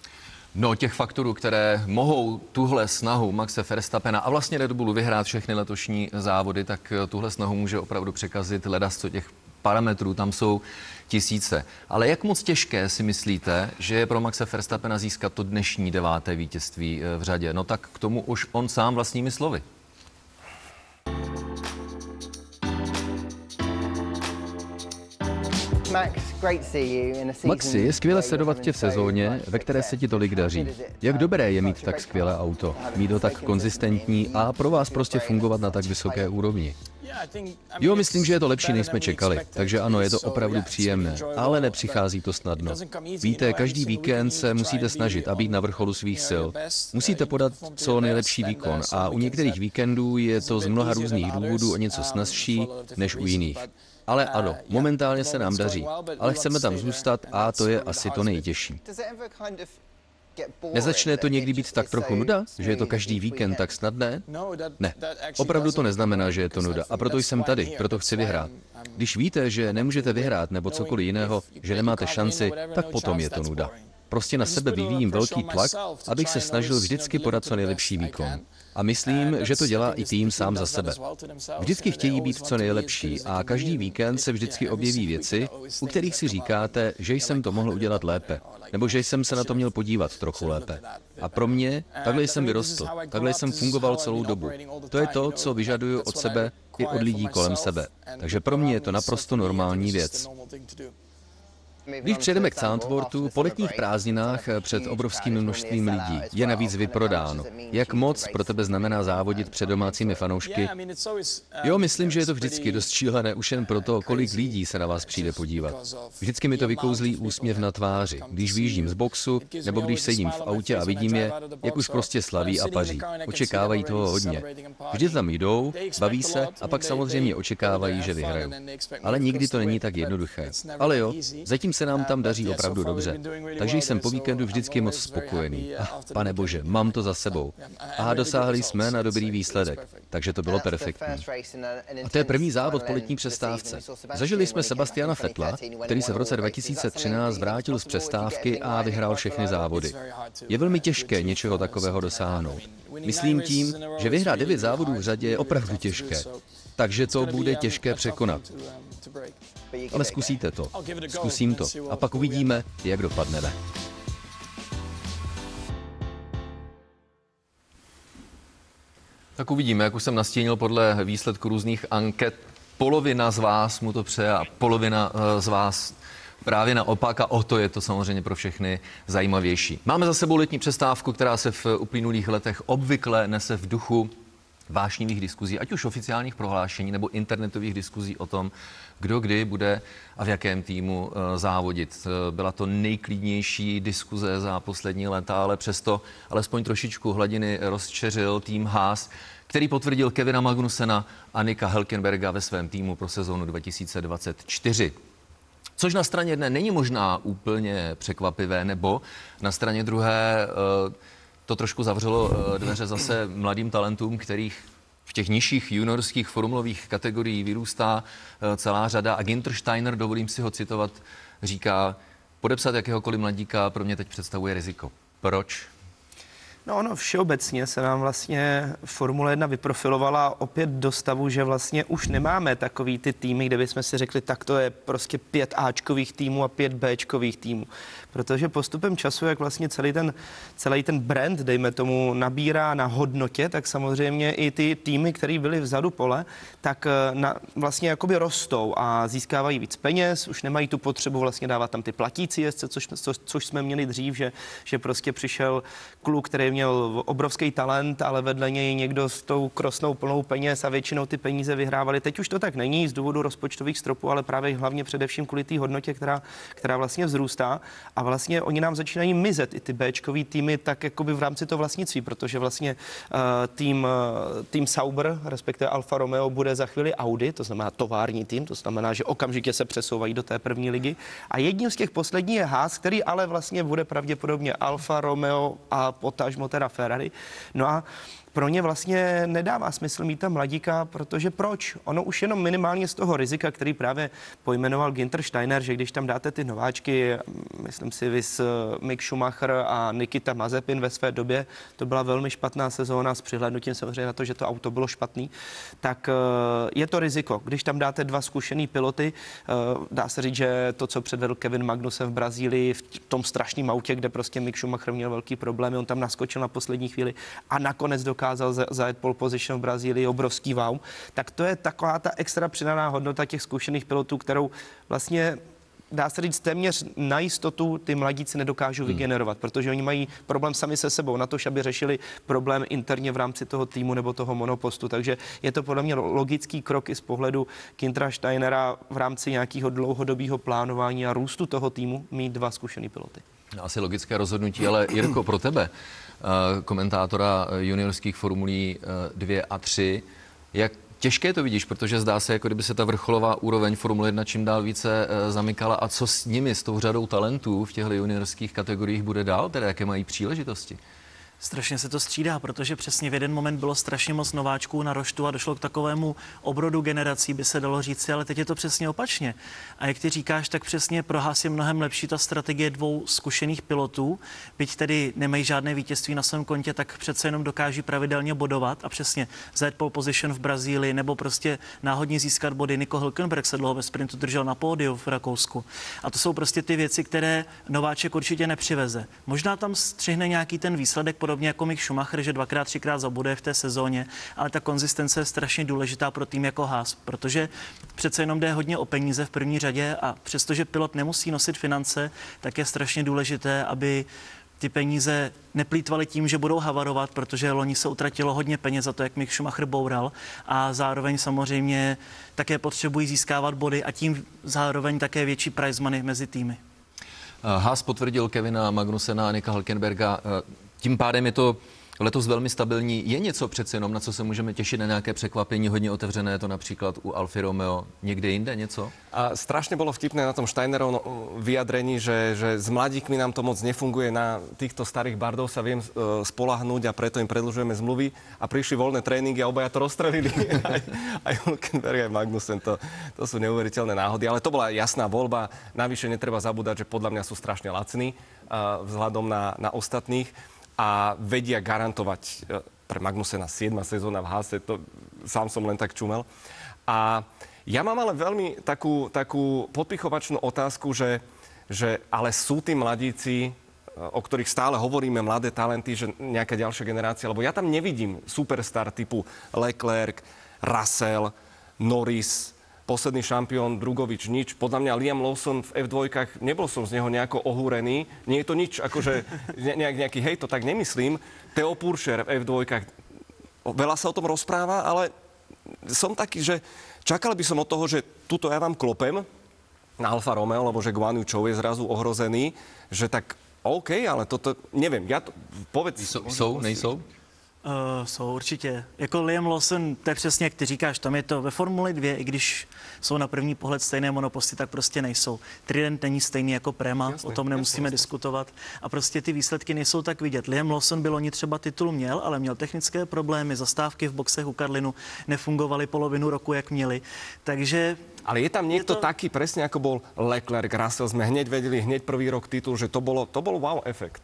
No, těch faktorů, které mohou tuhle snahu Maxe Verstappena a vlastně Red Bullu vyhrát všechny letošní závody, tak eh, tuhle snahu může opravdu překazit ledas, co těch parametrů tam jsou tisíce. Ale jak moc těžké si myslíte, že je pro Maxe Verstappena získat to dnešní deváté vítězství eh, v řadě? No tak k tomu už on sám vlastními slovy. Maxi, je skvěle sledovat tě v sezóně, ve které se ti tolik daří. Jak dobré je mít tak skvělé auto, mít ho tak konzistentní a pro vás prostě fungovat na tak vysoké úrovni. Jo, myslím, že je to lepší, než jsme čekali, takže ano, je to opravdu příjemné, ale nepřichází to snadno. Víte, každý víkend se musíte snažit a být na vrcholu svých sil. Musíte podat co nejlepší výkon a u některých víkendů je to z mnoha různých důvodů o něco snazší než u jiných. Ale ano, momentálně se nám daří, ale chceme tam zůstat a to je asi to nejtěžší. Nezačne to někdy být tak trochu nuda, že je to každý víkend tak snadné? Ne, opravdu to neznamená, že je to nuda. A proto jsem tady, proto chci vyhrát. Když víte, že nemůžete vyhrát nebo cokoliv jiného, že nemáte šanci, tak potom je to nuda. Prostě na sebe vyvíjím velký tlak, abych se snažil vždycky podat co nejlepší výkon. A myslím, že to dělá i tým sám za sebe. Vždycky chtějí být co nejlepší a každý víkend se vždycky objeví věci, u kterých si říkáte, že jsem to mohl udělat lépe, nebo že jsem se na to měl podívat trochu lépe. A pro mě, takhle jsem vyrostl, takhle jsem fungoval celou dobu. To je to, co vyžaduju od sebe i od lidí kolem sebe. Takže pro mě je to naprosto normální věc. Když přejdeme k Sandwortu, po letních prázdninách před obrovským množstvím lidí je navíc vyprodáno. Jak moc pro tebe znamená závodit před domácími fanoušky? Jo, myslím, že je to vždycky dost šílené už jen proto, kolik lidí se na vás přijde podívat. Vždycky mi to vykouzlí úsměv na tváři, když vyjíždím z boxu, nebo když sedím v autě a vidím je, jak už prostě slaví a paří. Očekávají toho hodně. Vždy tam jdou, baví se a pak samozřejmě očekávají, že vyhrajou. Ale nikdy to není tak jednoduché. Ale jo, zatím se nám tam daří opravdu dobře. Takže jsem po víkendu vždycky moc spokojený. Ach, pane bože, mám to za sebou. A dosáhli jsme na dobrý výsledek, takže to bylo perfektní. A to je první závod po letní přestávce. Zažili jsme Sebastiana Fetla, který se v roce 2013 vrátil z přestávky a vyhrál všechny závody. Je velmi těžké něčeho takového dosáhnout. Myslím tím, že vyhrát devět závodů v řadě je opravdu těžké. Takže to bude těžké překonat. Ale zkusíte to. Zkusím to. A pak uvidíme, jak dopadneme. Tak uvidíme, jak už jsem nastínil podle výsledku různých anket. Polovina z vás mu to přeje a polovina eh, z vás právě naopak a o to je to samozřejmě pro všechny zajímavější. Máme za sebou letní přestávku, která se v uplynulých letech obvykle nese v duchu vášnivých diskuzí, ať už oficiálních prohlášení nebo internetových diskuzí o tom, kdo kdy bude a v jakém týmu eh, závodit. Eh, Byla to nejklidnější diskuze za poslední léta, ale přesto alespoň trošičku hladiny rozčeřil tým Haas, který potvrdil Kevina Magnusena a Nika Helkenberga ve svém týmu pro sezónu 2024. Což na straně jedné není možná úplně překvapivé, nebo na straně druhé eh, to trošku zavřelo dveře zase mladým talentům, kterých v těch nižších juniorských formulových kategorií vyrůstá eh, celá řada. A Ginter Steiner, dovolím si ho citovat, říká, podepsat jakéhokoliv mladíka pro mě teď představuje riziko. Proč? No ono všeobecně se nám vlastně Formule 1 vyprofilovala opět do stavu, že vlastně už nemáme takový ty týmy, kde bychom si řekli, tak to je prostě pět Ačkových týmů a pět Bčkových týmů. Protože postupem času, jak vlastně celý ten, celý ten brand, dejme tomu, nabírá na hodnotě, tak samozřejmě i ty týmy, které byly vzadu pole, tak eh, na, vlastně jakoby rostou a získávají víc peněz, už nemají tu potřebu vlastně dávat tam ty platící jezdce, což, co, což jsme měli dřív, že, že prostě přišel kluk, který měl obrovský talent, ale vedle něj někdo s tou krosnou plnou peněz a většinou ty peníze vyhrávali. Teď už to tak není z důvodu rozpočtových stropů, ale právě hlavně především kvůli té hodnotě, která, která vlastně vzrůstá. A vlastně oni nám začínají mizet i ty Bčkový týmy tak jakoby v rámci toho vlastnictví, protože vlastně uh, tým, uh, tým Sauber, respektive Alfa Romeo, bude za chvíli Audi, to znamená tovární tým, to znamená, že okamžitě se přesouvají do té první ligy. A jedním z těch posledních je Haas, který ale vlastně bude pravděpodobně Alfa Romeo a potažmo teda Ferrari. No a pro ně vlastně nedává smysl mít tam mladíka, protože proč? Ono už jenom minimálně z toho rizika, který právě pojmenoval Ginter Steiner, že když tam dáte ty nováčky, myslím si, vys Mick Schumacher a Nikita Mazepin ve své době, to byla velmi špatná sezóna s přihlednutím samozřejmě na to, že to auto bylo špatný, tak eh, je to riziko. Když tam dáte dva zkušený piloty, eh, dá se říct, že to, co předvedl Kevin Magnussen v Brazílii v tom strašném autě, kde prostě Mick Schumacher měl velký problémy, on tam naskočil na poslední chvíli a nakonec dokázal dokázal zajet pole position v Brazílii, obrovský wow, tak to je taková ta extra přidaná hodnota těch zkušených pilotů, kterou vlastně dá se říct, téměř na jistotu ty mladíci nedokážou hmm. vygenerovat, protože oni mají problém sami se sebou, na to, aby řešili problém interně v rámci toho týmu nebo toho monopostu. Takže je to podle mě logický krok i z pohledu Kintra Steinera v rámci nějakého dlouhodobého plánování a růstu toho týmu mít dva zkušený piloty. Asi logické rozhodnutí, ale Jirko, pro tebe, Eh, komentátora eh, juniorských formulí 2 eh, a 3. Jak těžké to vidíš, protože zdá se, jako kdyby se ta vrcholová úroveň Formule 1 čím dál více zamykala. A co s nimi, s tou řadou talentů v těchto juniorských kategoriích bude dál, tedy jaké mají příležitosti? Strašně se to střídá, protože přesně v jeden moment bylo strašně moc nováčků na roštu a došlo k takovému obrodu generací, by se dalo říci, ale teď je to přesně opačně. A jak ty říkáš, tak přesně pro Haas je mnohem lepší ta strategie dvou zkušených pilotů, byť tedy nemají žádné vítězství na svém kontě, tak přece jenom dokáží pravidelně bodovat a přesně zajet pole position v Brazílii nebo prostě náhodně získat body. Nico Hülkenberg se dlouho ve sprintu držel na pódiu v Rakousku. A to jsou prostě ty věci, které nováček určitě nepřiveze. Možná tam střihne nějaký ten výsledek, podobně jako Mick Schumacher, že dvakrát, třikrát zabude v té sezóně, ale ta konzistence je strašně důležitá pro tým jako Haas, protože přece jenom jde hodně o peníze v první řadě a přestože pilot nemusí nosit finance, tak je strašně důležité, aby ty peníze neplýtvali tím, že budou havarovat, protože loni se utratilo hodně peněz za to, jak Mick Schumacher boural a zároveň samozřejmě také potřebují získávat body a tím zároveň také větší prize money mezi týmy. Haas potvrdil Kevina Magnusena a Nika Halkenberga tím pádem je to letos velmi stabilní. Je něco přece jenom, na co se můžeme těšit, na nějaké překvapení, hodně otevřené to například u Alfy Romeo, někde jinde něco? A strašně bylo vtipné na tom Steinerovom no, vyjadrení, že, že s mladíkmi nám to moc nefunguje na týchto starých bardov sa viem uh, spolahnuť a preto im predlžujeme zmluvy a prišli voľné tréningy a obaja to rozstrelili. *laughs* aj, aj Hulkenberg, aj Magnussen, to, to sú neuveriteľné náhody, ale to bola jasná voľba. Navyše netreba zabúdať, že podľa mňa sú strašne lacní uh, vzhľadom na, na ostatných a vedia garantovať e, pre Magnusena 7. sezóna v Hase, to sám som len tak čumel. A ja mám ale veľmi takú, takú podpichovačnú otázku, že, že ale sú tí mladíci, e, o ktorých stále hovoríme, mladé talenty, že nejaká ďalšia generácia, lebo ja tam nevidím superstar typu Leclerc, Russell, Norris, posledný šampión Drugovič nič. Podľa mňa Liam Lawson v F2, nebol som z neho nejako ohúrený. Nie je to nič, akože *laughs* nejak, nejaký hej, to tak nemyslím. Theo Purcher v F2, veľa sa o tom rozpráva, ale som taký, že čakal by som od toho, že tuto ja vám klopem na Alfa Romeo, lebo že Guan Chou je zrazu ohrozený, že tak OK, ale toto, neviem, ja to, povedz... Jsou nejsou? Uh, jsou určitě. Jako Liam Lawson, to je přesně jak ty říkáš, tam je to ve Formuli 2, i když jsou na první pohled stejné monoposty, tak prostě nejsou. Trident není stejný jako Prema, jasný, o tom nemusíme jasný, diskutovat. A prostě ty výsledky nejsou tak vidět. Liam Lawson bylo oni třeba titul měl, ale měl technické problémy, zastávky v boxech u Karlinu nefungovaly polovinu roku, jak měli. Takže ale je tam niekto je to... taký, presne ako bol Leclerc, Russell, sme hneď vedeli, hneď prvý rok titul, že to bolo, to bol wow efekt.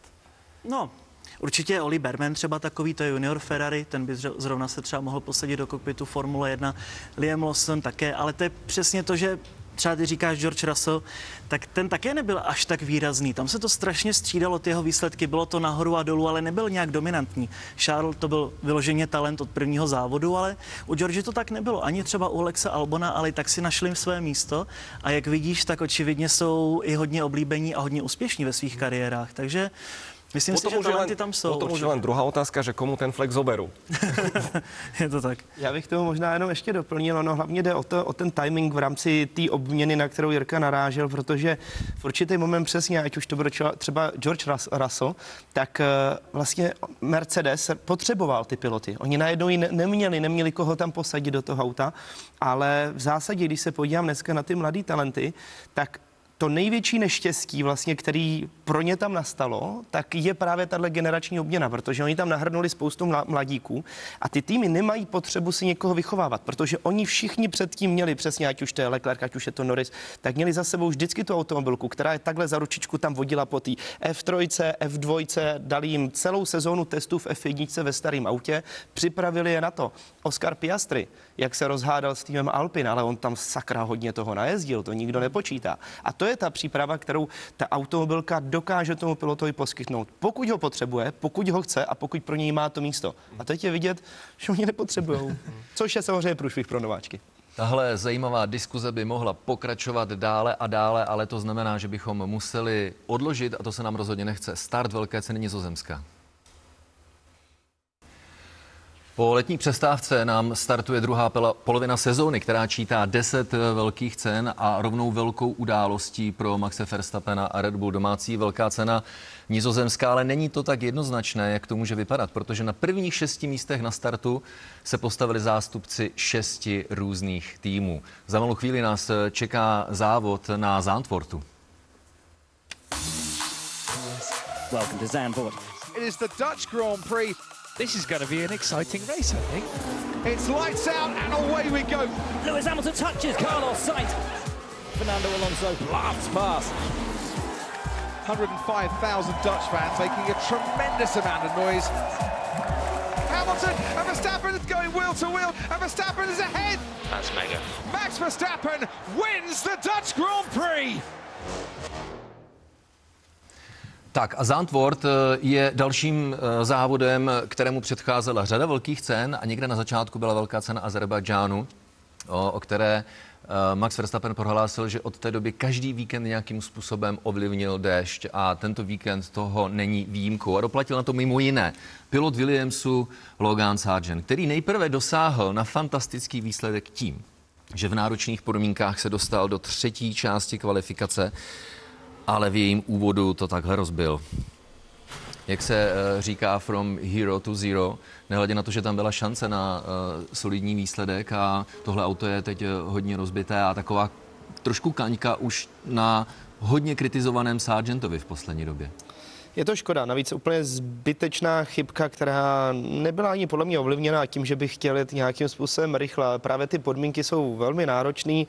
No, Určitě Oli Berman třeba takový, to je junior Ferrari, ten by zrovna se třeba mohl posadit do kokpitu Formule 1. Liam Lawson také, ale to je přesně to, že třeba ty říkáš George Russell, tak ten také nebyl až tak výrazný. Tam se to strašně střídalo, ty jeho výsledky, bylo to nahoru a dolů, ale nebyl nějak dominantní. Charles to byl vyloženě talent od prvního závodu, ale u George to tak nebylo. Ani třeba u Alexa Albona, ale tak si našli své místo a jak vidíš, tak očividně jsou i hodně oblíbení a hodně úspěšní ve svých kariérách. Takže Myslím potom si, že talenty len, tam jsou. Potom už je určitě. len druhá otázka, že komu ten flex zoberú. *laughs* Je to tak. Já bych toho možná jenom ještě doplnil, no hlavně jde o, to, o ten timing v rámci té obměny, na kterou Jirka narážel, protože v určitý moment přesně, ať už to byl čo- třeba George Rus- Russell, tak eh, vlastně Mercedes potřeboval ty piloty. Oni najednou ji ne- neměli, neměli koho tam posadit do toho auta, ale v zásadě, když se podívám dneska na ty mladé talenty, tak to největší neštěstí, vlastně, který pro ně tam nastalo, tak je právě tahle generační obměna, protože oni tam nahrnuli spoustu mla- mladíků a ty týmy nemají potřebu si někoho vychovávat, protože oni všichni předtím měli přesně, ať už to je Leclerc, ať už je to Norris, tak měli za sebou vždycky tu automobilku, která je takhle za ručičku tam vodila po té F3, F2, dali jim celou sezónu testů v F1 ve starém autě, připravili je na to. Oscar Piastri, jak se rozhádal s týmem Alpin, ale on tam sakra hodně toho najezdil, to nikdo nepočítá. A to je ta příprava, kterou ta automobilka dokáže tomu pilotovi poskytnout. Pokud ho potřebuje, pokud ho chce a pokud pro něj má to místo. A teď je vidět, že oni nepotřebují. Což je samozřejmě průšvih pro nováčky. Tahle zajímavá diskuze by mohla pokračovat dále a dále, ale to znamená, že bychom museli odložit, a to se nám rozhodně nechce, start velké ceny Nizozemska. Po letní přestávce nám startuje druhá polovina sezóny, která čítá 10 velkých cen a rovnou velkou událostí pro Maxe Verstappena a Red Bull domácí velká cena nizozemská, ale není to tak jednoznačné, jak to může vypadat, protože na prvních šesti místech na startu se postavili zástupci šesti různých týmů. Za malou chvíli nás čeká závod na Zandvortu. Welcome to Zandvoort. It is the Dutch Grand Prix. This is going to be an exciting race, I think. It's lights out and away we go. Lewis Hamilton touches Carlos Sainz. Fernando Alonso blasts past. 105,000 Dutch fans making a tremendous amount of noise. Hamilton and Verstappen is going wheel to wheel and Verstappen is ahead. That's mega. Max Verstappen wins the Dutch Grand Prix. Tak a Zandvoort eh, je dalším eh, závodem, kterému předcházela řada velkých cen a někde na začátku byla velká cena Azerbajdžánu, o, o které eh, Max Verstappen prohlásil, že od té doby každý víkend nějakým způsobem ovlivnil déšť a tento víkend toho není výjimkou. A doplatil na to mimo jiné pilot Williamsu Logan Sargent, který nejprve dosáhl na fantastický výsledek tím, že v náročných podmínkách se dostal do třetí části kvalifikace, ale v jejím úvodu to takhle rozbil. Jak se uh, říká from hero to zero, nehledě na to, že tam byla šance na uh, solidní výsledek a tohle auto je teď uh, hodně rozbité a taková trošku kaňka už na hodně kritizovaném Sargentovi v poslední době. Je to škoda, navíc úplně zbytečná chybka, která nebyla ani podle mě ovlivněna tím, že bych chtěl jet nějakým způsobem rychle. Právě ty podmínky jsou velmi náročné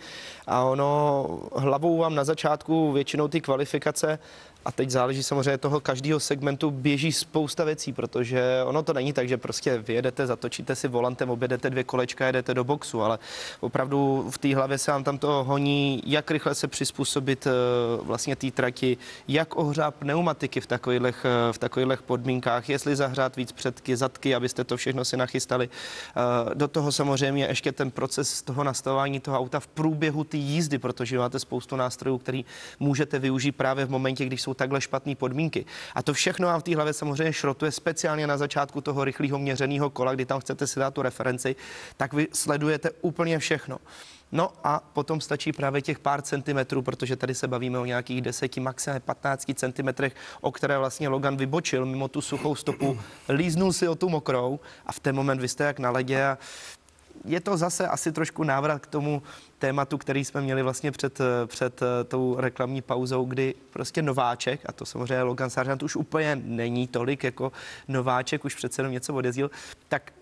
a ono hlavou vám na začátku většinou ty kvalifikace a teď záleží samozřejmě toho každého segmentu běží spousta věcí, protože ono to není tak, že prostě vyjedete, zatočíte si volantem, objedete dvě kolečka, jedete do boxu, ale opravdu v té hlavě se vám tam to honí, jak rychle se přizpůsobit eh, vlastně té trati, jak ohřát pneumatiky v takových, v takových podmínkách, jestli zahřát víc předky, zadky, abyste to všechno si nachystali. Eh, Do toho samozřejmě ještě ten proces toho nastavování toho auta v průběhu té jízdy, protože máte spoustu nástrojů, který můžete využít právě v momentě, když jsou takhle špatné podmínky. A to všechno vám v té hlavě samozřejmě šrotuje speciálně na začátku toho rychlého měřeného kola, kdy tam chcete si dát tu referenci, tak vy sledujete úplně všechno. No a potom stačí právě těch pár centimetrů, protože tady se bavíme o nějakých 10, maximálně 15 centimetrech, o které vlastně Logan vybočil mimo tu suchou stopu, líznul si o tu mokrou a v ten moment vy jste jak na ledě a je to zase asi trošku návrat k tomu tématu, který jsme měli vlastně před, před eh, tou reklamní pauzou, kdy prostě nováček, a to samozřejmě Logan Sargent už úplně není tolik jako nováček, už přece jenom něco odjezdil, tak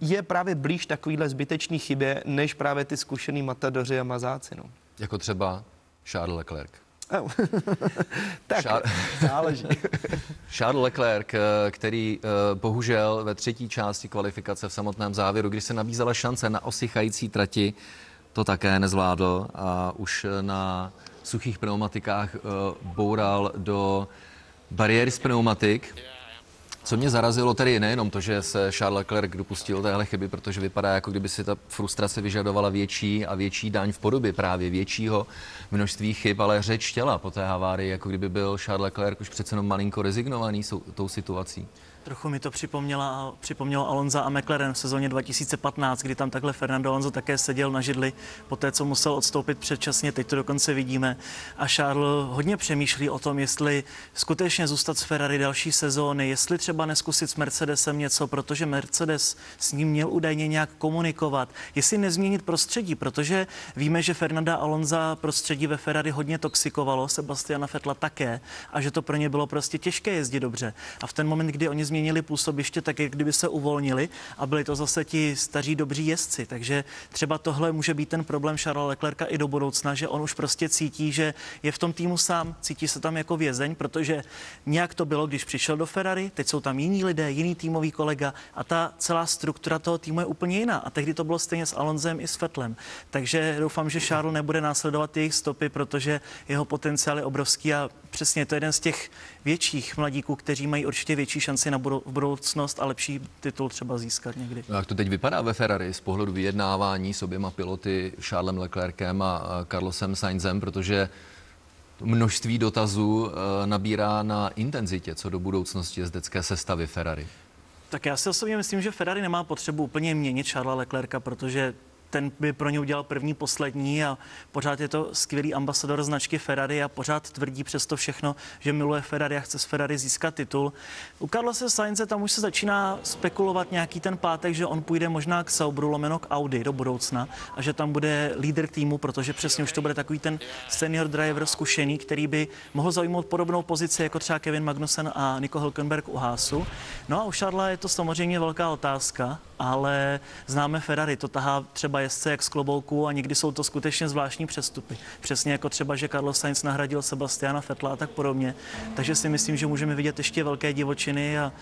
je právě blíž takovýhle zbytečný chybě, než právě ty zkušený matadoři a mazáci. No. Jako třeba Charles Leclerc. *laughs* Tak, Char- záleží. *laughs* Charles Leclerc, eh, který eh, bohužel ve třetí části kvalifikace v samotném závěru, kdy se nabízela šance na osychající trati, to také nezvládl a už na suchých pneumatikách eh, boural do bariéry z pneumatik Co mě zarazilo, tedy nejenom to, že se Charles Leclerc dopustil téhle chyby, protože vypadá, jako kdyby si ta frustrace vyžadovala větší a větší daň v podobě právě většího množství chyb, ale řeč těla po té havárii, jako kdyby byl Charles Leclerc už přece jenom malinko rezignovaný tou situací. Trochu mi to připomněla, připomnělo Alonza a McLaren v sezóně 2015, kdy tam takhle Fernando Alonso také seděl na židli po té, co musel odstoupit předčasně, teď to dokonce vidíme. A Charles hodně přemýšlí o tom, jestli skutečně zůstat s Ferrari další sezóny, jestli třeba neskusit s Mercedesem něco, protože Mercedes s ním měl údajně nějak komunikovat, jestli nezměnit prostředí, protože víme, že Fernanda Alonza prostředí ve Ferrari hodně toxikovalo, Sebastiana Fetla také, a že to pro ně bylo prostě těžké jezdit dobře. A v ten moment, kdy oni změnili působiště, tak jak kdyby se uvolnili a byli to zase ti staří dobří jezdci. Takže třeba tohle může být ten problém Charlesa Leclerca i do budoucna, že on už prostě cítí, že je v tom týmu sám, cítí se tam jako vězeň, protože nějak to bylo, když přišel do Ferrari, teď jsou tam jiní lidé, jiný týmový kolega a ta celá struktura toho týmu je úplně jiná. A tehdy to bylo stejně s Alonzem i s Fetlem. Takže doufám, že Charles nebude následovat jejich stopy, protože jeho potenciál je obrovský a přesně to je jeden z těch větších mladíků, kteří mají určitě větší šanci na budoucnost a lepší titul třeba získat někdy. Jak to teď vypadá ve Ferrari z pohledu vyjednávání s oběma piloty Charlesem Leclercem a Carlosem Sainzem, protože množství dotazů eh, nabírá na intenzitě co do budoucnosti jezdecké sestavy Ferrari. Tak já si osobně myslím, že Ferrari nemá potřebu úplně měnit Charlesa Leclerca, protože ten by pro ně udělal první, poslední a pořád je to skvělý ambasador značky Ferrari a pořád tvrdí přesto všechno, že miluje Ferrari a chce z Ferrari získat titul. U Carlose Sainze tam už se začíná spekulovat nějaký ten pátek, že on půjde možná k Saubru lomeno k Audi do budoucna a že tam bude lídr týmu, protože přesně už to bude takový ten senior driver zkušený, který by mohl zaujmout podobnou pozici jako třeba Kevin Magnussen a Nico Hülkenberg u Hásu. No a u Charlesa je to samozřejmě velká otázka, ale známe Ferrari, to tahá třeba jezdce jak z klobouku a někdy jsou to skutečně zvláštní přestupy. Přesně jako třeba, že Carlos Sainz nahradil Sebastiana Fetla a tak podobně. Takže si myslím, že můžeme vidět ještě velké divočiny a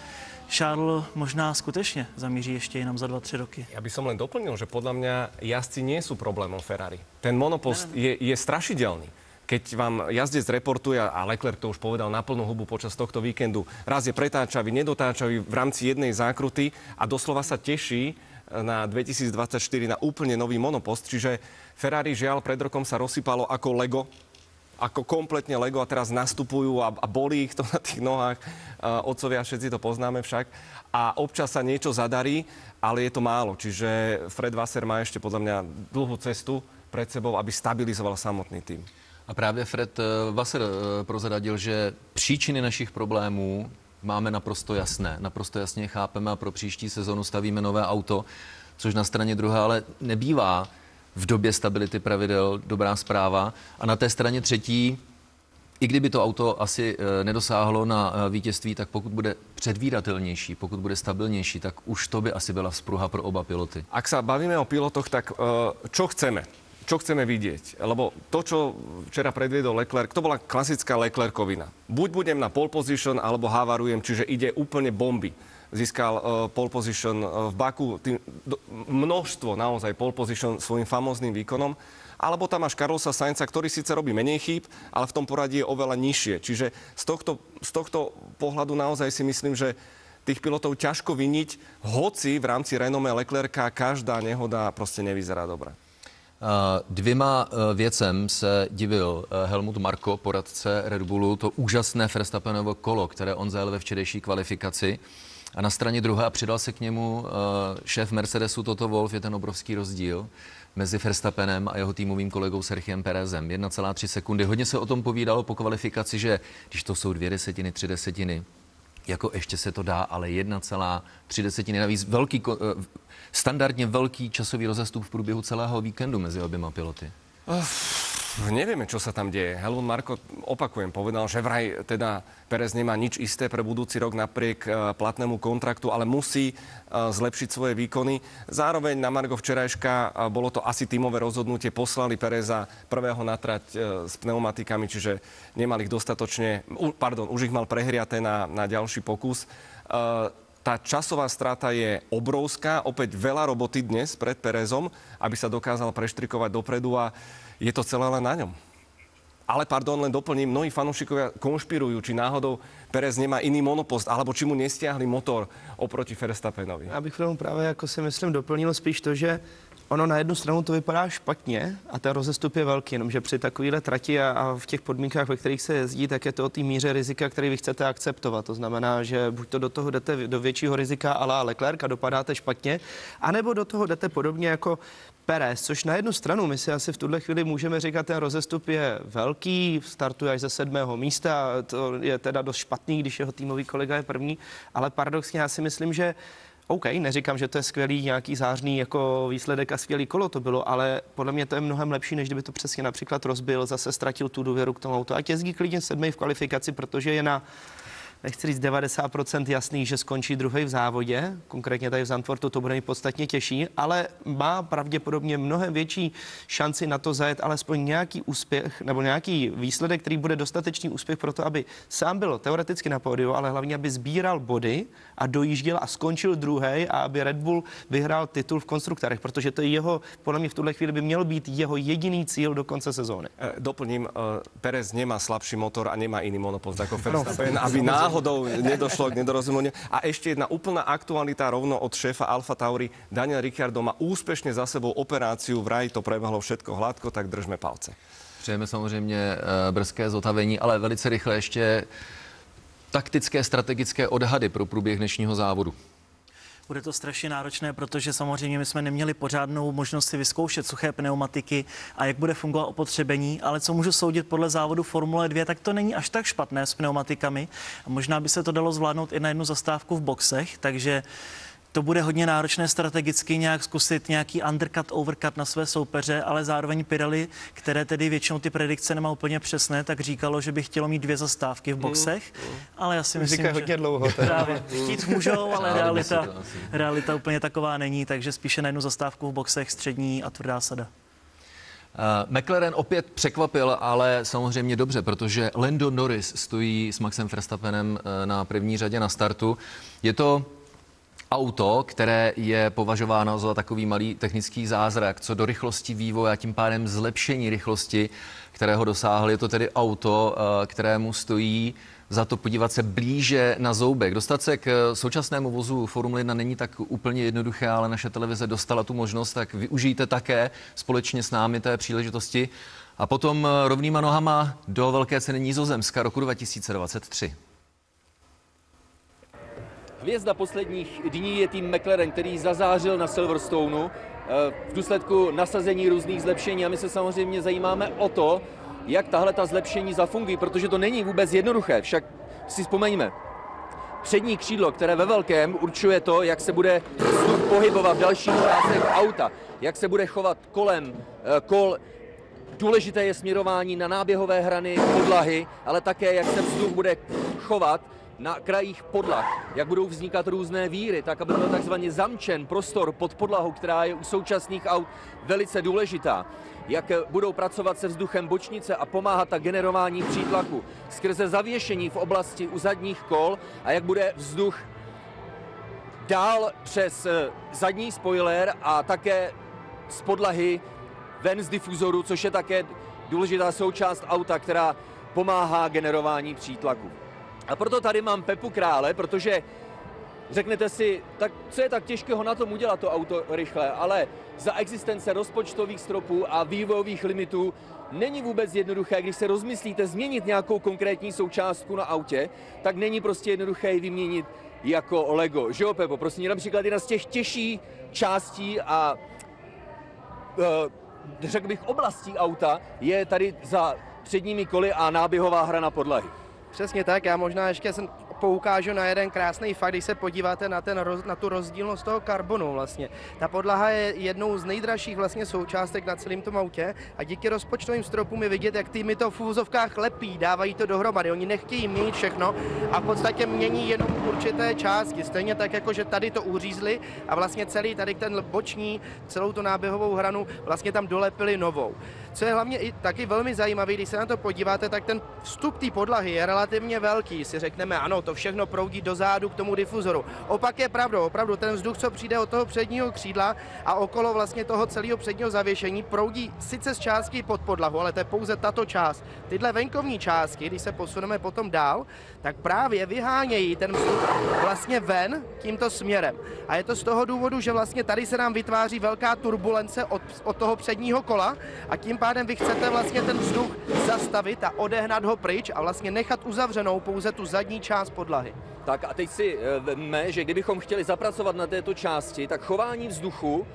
Charles možná skutečně zamíří ještě jenom za dva, tři roky. Já bych som len doplnil, že podle mě jazdci nie sú problémom Ferrari. Ten monopost je, je strašidelný keď vám jazdec reportuje, a Leclerc to už povedal na plnú hubu počas tohto víkendu, raz je pretáčavý, nedotáčavý v rámci jednej zákruty a doslova sa teší na 2024 na úplne nový monopost. Čiže Ferrari žiaľ pred rokom sa rozsypalo ako Lego, ako kompletne Lego a teraz nastupujú a, a bolí ich to *laughs* na tých nohách. Uh, otcovia, všetci to poznáme však. A občas sa niečo zadarí, ale je to málo. Čiže Fred Wasser má ešte podľa mňa dlhú cestu pred sebou, aby stabilizoval samotný tým. A právě Fred Vasser prozradil, že příčiny našich problémů máme naprosto jasné. Naprosto jasně chápeme a pro příští sezonu stavíme nové auto, což na straně druhé ale nebývá v době stability pravidel dobrá zpráva. A na té straně třetí, i kdyby to auto asi nedosáhlo na vítězství, tak pokud bude předvídatelnější, pokud bude stabilnější, tak už to by asi byla vzpruha pro oba piloty. Ak sa bavíme o pilotoch, tak čo chceme? Čo chceme vidieť. Lebo to, čo včera predviedol Leclerc, to bola klasická Leclercovina. Buď budem na pole position, alebo havarujem, čiže ide úplne bomby. Získal uh, pole position uh, v Baku, tým, do, množstvo naozaj pole position svojim famóznym výkonom. Alebo tam máš Carlosa Sainza, ktorý síce robí menej chýb, ale v tom poradí je oveľa nižšie. Čiže z tohto, z tohto pohľadu naozaj si myslím, že tých pilotov ťažko viniť, hoci v rámci renome Leclerca každá nehoda prostě nevyzerá dobre. Dvěma věcem se divil Helmut Marko, poradce Red Bullu, to úžasné Verstappenovo kolo, které on zajel ve včerejší kvalifikaci. A na straně druhé, a přidal se k němu šéf Mercedesu Toto Wolf, je ten obrovský rozdíl mezi Verstappenem a jeho týmovým kolegou Sergiem Perezem. 1,3 sekundy. Hodně se o tom povídalo po kvalifikaci, že když to jsou dvě desetiny, tři desetiny, jako ještě se to dá, ale 1,3 desetiny. Navíc velký, standardně velký časový rozestup v průběhu celého víkendu mezi oběma piloty. Nevieme, čo sa tam deje. Helmut Marko, opakujem, povedal, že vraj teda Perez nemá nič isté pre budúci rok napriek platnému kontraktu, ale musí zlepšiť svoje výkony. Zároveň na Margo včerajška bolo to asi tímové rozhodnutie, poslali Pereza prvého natrať s pneumatikami, čiže nemali ich dostatočne, pardon, už ich mal prehriaté na, na ďalší pokus. Tá časová strata je obrovská, opäť veľa roboty dnes pred Perezom, aby sa dokázal preštrikovať dopredu a je to celé len na ňom. Ale pardon, len doplním, mnohí fanúšikovia konšpirujú, či náhodou Perez nemá iný monopost, alebo či mu nestiahli motor oproti Verstappenovi. Já bych právě jako si myslím doplnil spíš to, že ono na jednu stranu to vypadá špatně a ten rozestup je velký, jenomže při takovéhle trati a, a v těch podmínkách, ve kterých se jezdí, tak je to o té míře rizika, který vy chcete akceptovat. To znamená, že buď to do toho jdete do většího rizika ale Leclerc a dopadáte špatně, anebo do toho jdete podobně jako Perez, což na jednu stranu my si asi v tuhle chvíli můžeme říkat, ten rozestup je velký, startuje až ze sedmého místa, to je teda dost špatný, když jeho týmový kolega je první, ale paradoxně já si myslím, že OK, neříkám, že to je skvělý nějaký zářný jako výsledek a skvělý kolo to bylo, ale podle mě to je mnohem lepší, než kdyby to přesně například rozbil, zase ztratil tu důvěru k tomu autu. A jezdí klidně sedmý v kvalifikaci, protože je na nechci říct 90% jasný, že skončí druhý v závodě, konkrétně tady v Zantwortu to bude mít podstatně těžší, ale má pravděpodobně mnohem větší šanci na to zajet alespoň nějaký úspěch nebo nějaký výsledek, který bude dostatečný úspěch pro to, aby sám byl teoreticky na pódiu, ale hlavně, aby sbíral body a dojížděl a skončil druhý a aby Red Bull vyhrál titul v konstruktorech, protože to je jeho, podle mě v tuhle chvíli by měl být jeho jediný cíl do konce sezóny. E, doplním, e, Perez nemá slabší motor a nemá iný monopost ako Verstappen, no, aby náhodou nedošlo k nedorozumeniu. A ešte jedna úplná aktualita rovno od šéfa Alfa Tauri. Daniel Ricciardo má úspešne za sebou operáciu, vraj to prebehlo všetko hladko, tak držme palce. Přejeme samozřejmě e, brzké zotavení, ale velice rychle ještě taktické, strategické odhady pro průběh dnešního závodu? Bude to strašně náročné, protože samozřejmě my jsme neměli pořádnou možnost si vyzkoušet suché pneumatiky a jak bude fungovat opotřebení, ale co můžu soudit podle závodu Formule 2, tak to není až tak špatné s pneumatikami. A možná by se to dalo zvládnout i na jednu zastávku v boxech, takže to bude hodně náročné strategicky nějak zkusit nějaký undercut, overcut na své soupeře, ale zároveň Pirelli, které tedy většinou ty predikce nemá úplně přesné, tak říkalo, že by chtělo mít dvě zastávky v mm, boxech, mm, mm. ale já si myslím, Říká že hodně dlouho. Právě chtít můžou, ale realita, realita úplně taková není, takže spíše na jednu zastávku v boxech střední a tvrdá sada. Uh, McLaren opět překvapil, ale samozřejmě dobře, protože Lando Norris stojí s Maxem Verstappenem uh, na první řadě na startu. Je to auto, které je považováno za takový malý technický zázrak, co do rychlosti vývoje a tím pádem zlepšení rychlosti, kterého dosáhli. Je to tedy auto, eh, kterému stojí za to podívat se blíže na zoubek. Dostat se k současnému vozu Formule 1 není tak úplně jednoduché, ale naše televize dostala tu možnost, tak využijte také společně s námi té příležitosti. A potom eh, rovnýma nohama do velké ceny Nízozemska roku 2023. Hvězda posledních dní je tým McLaren, který zazářil na Silverstoneu eh, v důsledku nasazení různých zlepšení a my se samozřejmě zajímáme o to, jak tahle ta zlepšení zafungují, protože to není vůbec jednoduché. Však si vzpomeňme, přední křídlo, které ve velkém určuje to, jak se bude pohybovat v dalších částech auta, jak se bude chovat kolem eh, kol. Důležité je směrování na náběhové hrany podlahy, ale také jak se vzduch bude chovat na krajích podlah, jak budou vznikat různé víry, tak aby byl takzvaně zamčen prostor pod podlahou, která je u současných aut velice důležitá jak budou pracovat se vzduchem bočnice a pomáhat tak generování přítlaku skrze zavěšení v oblasti u zadních kol a jak bude vzduch dál přes eh, zadní spoiler a také z podlahy ven z difuzoru, což je také důležitá součást auta, která pomáhá generování přítlaku. A proto tady mám Pepu Krále, protože řeknete si, tak co je tak těžkého na tom udělat to auto rychle, ale za existence rozpočtových stropů a vývojových limitů není vůbec jednoduché, když se rozmyslíte změnit nějakou konkrétní součástku na autě, tak není prostě jednoduché ji vyměnit jako Lego. Že jo, Pepo? Prostě například jedna z těch těžší částí a uh, řekl bych oblastí auta je tady za předními koly a náběhová hra na podlahy. Přesně tak, já možná ještě jsem poukážu na jeden krásný fakt, když se podíváte na, ten, na tu rozdílnost toho karbonu vlastně. Ta podlaha je jednou z nejdražších vlastně součástek na celém tom autě a díky rozpočtovým stropům je vidět, jak týmy to v úvozovkách lepí, dávají to dohromady. Oni nechtějí měnit všechno a v podstatě mění jenom určité části. Stejně tak, jako že tady to uřízli a vlastně celý tady ten boční, celou tu náběhovou hranu vlastně tam dolepili novou. Co je hlavně i taky velmi zajímavé, když se na to podíváte, tak ten vstup té podlahy je relativně velký. Si řekneme, ano, to všechno proudí dozadu k tomu difuzoru. Opak je pravdou, opravdu ten vzduch, co přijde od toho předního křídla a okolo vlastně toho celého předního zavěšení, proudí sice z části pod podlahu, ale to je pouze tato část. Tyhle venkovní částky, když se posuneme potom dál, tak právě vyhánějí ten vzduch vlastně ven tímto směrem. A je to z toho důvodu, že vlastně tady se nám vytváří velká turbulence od, od toho předního kola a tím pádem vy chcete vlastně ten vzduch zastavit a odehnat ho pryč a vlastně nechat uzavřenou pouze tu zadní část podlahy. Tak a teď si eh, veme, že kdybychom chtěli zapracovat na této části, tak chování vzduchu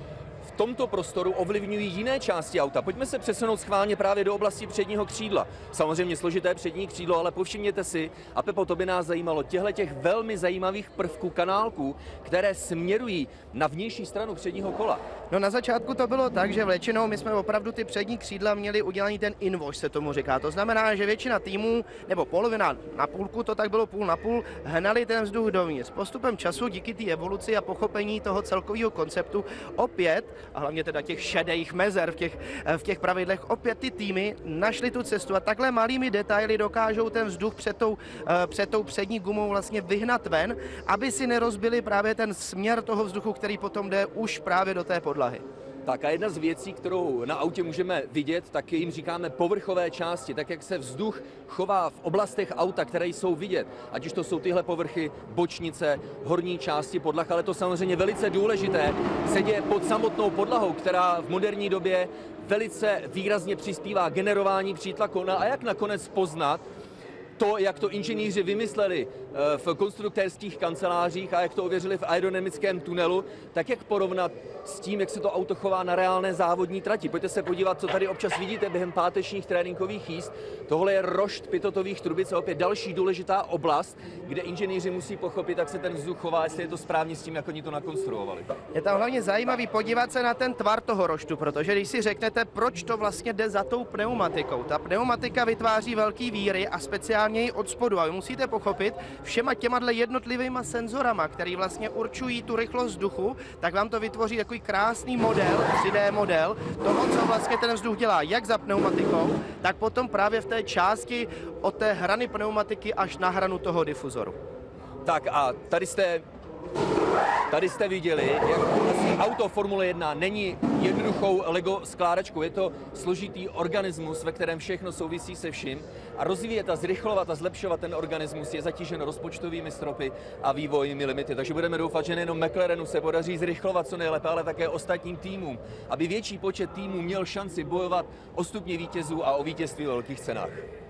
v tomto prostoru ovlivňují jiné části auta. Pojďme se přesunout schválně právě do oblasti předního křídla. Samozřejmě složité přední křídlo, ale povšimněte si, a Pepo, to by nás zajímalo, těchto těch velmi zajímavých prvků kanálků, které směrují na vnější stranu předního kola. No na začátku to bylo tak, že většinou my jsme opravdu ty přední křídla měli udělaný ten invoice, se tomu říká. To znamená, že většina týmů, nebo polovina na půlku, to tak bylo půl na půl, hnali ten vzduch dovnitř. Postupem času díky té evoluci a pochopení toho celkového konceptu opět, a hlavně teda těch šedých mezer v těch, v těch pravidlech, opět ty týmy našly tu cestu a takhle malými detaily dokážou ten vzduch před tou, eh, před tou přední gumou vlastně vyhnat ven, aby si nerozbili právě ten směr toho vzduchu, který potom jde už právě do té podlahy. Tak a jedna z věcí, kterou na autě můžeme vidět, tak jim říkáme povrchové části, tak jak se vzduch chová v oblastech auta, které jsou vidět, ať už to jsou tyhle povrchy, bočnice, horní části podlah, ale to samozřejmě velice důležité se děje pod samotnou podlahou, která v moderní době velice výrazně přispívá generování přítlaku. No a jak nakonec poznat, to, jak to inženýři vymysleli eh, v konstruktérských kancelářích a jak to ověřili v aerodynamickém tunelu, tak jak porovnat s tím, jak se to auto chová na reálné závodní trati. Pojďte se podívat, co tady občas vidíte během pátečních tréninkových jízd. Tohle je rošt pitotových trubic a opět další důležitá oblast, kde inženýři musí pochopit, jak se ten vzduch chová, jestli je to správně s tím, jak oni to nakonstruovali. Je tam hlavně zajímavý podívat se na ten tvar toho roštu, protože když si řeknete, proč to vlastně jde za tou pneumatikou. Ta pneumatika vytváří velký víry a speciálně i od spodu. A vy musíte pochopit, všema těma jednotlivýma senzorama, který vlastně určují tu rychlost vzduchu, tak vám to vytvoří takový krásný model, 3D model toho, co vlastně ten vzduch dělá, jak za pneumatikou, tak potom právě v té části od té hrany pneumatiky až na hranu toho difuzoru. Tak a tady jste Tady jste viděli, jak auto Formule 1 není jednoduchou Lego skládačkou. Je to složitý organismus, ve kterém všechno souvisí se vším. A rozvíjet a zrychlovat a zlepšovat ten organismus je zatížen rozpočtovými stropy a vývojými limity. Takže budeme doufat, že nejenom McLarenu se podaří zrychlovat co nejlépe, ale také ostatním týmům, aby větší počet týmů měl šanci bojovat o stupně vítězů a o vítězství ve velkých cenách.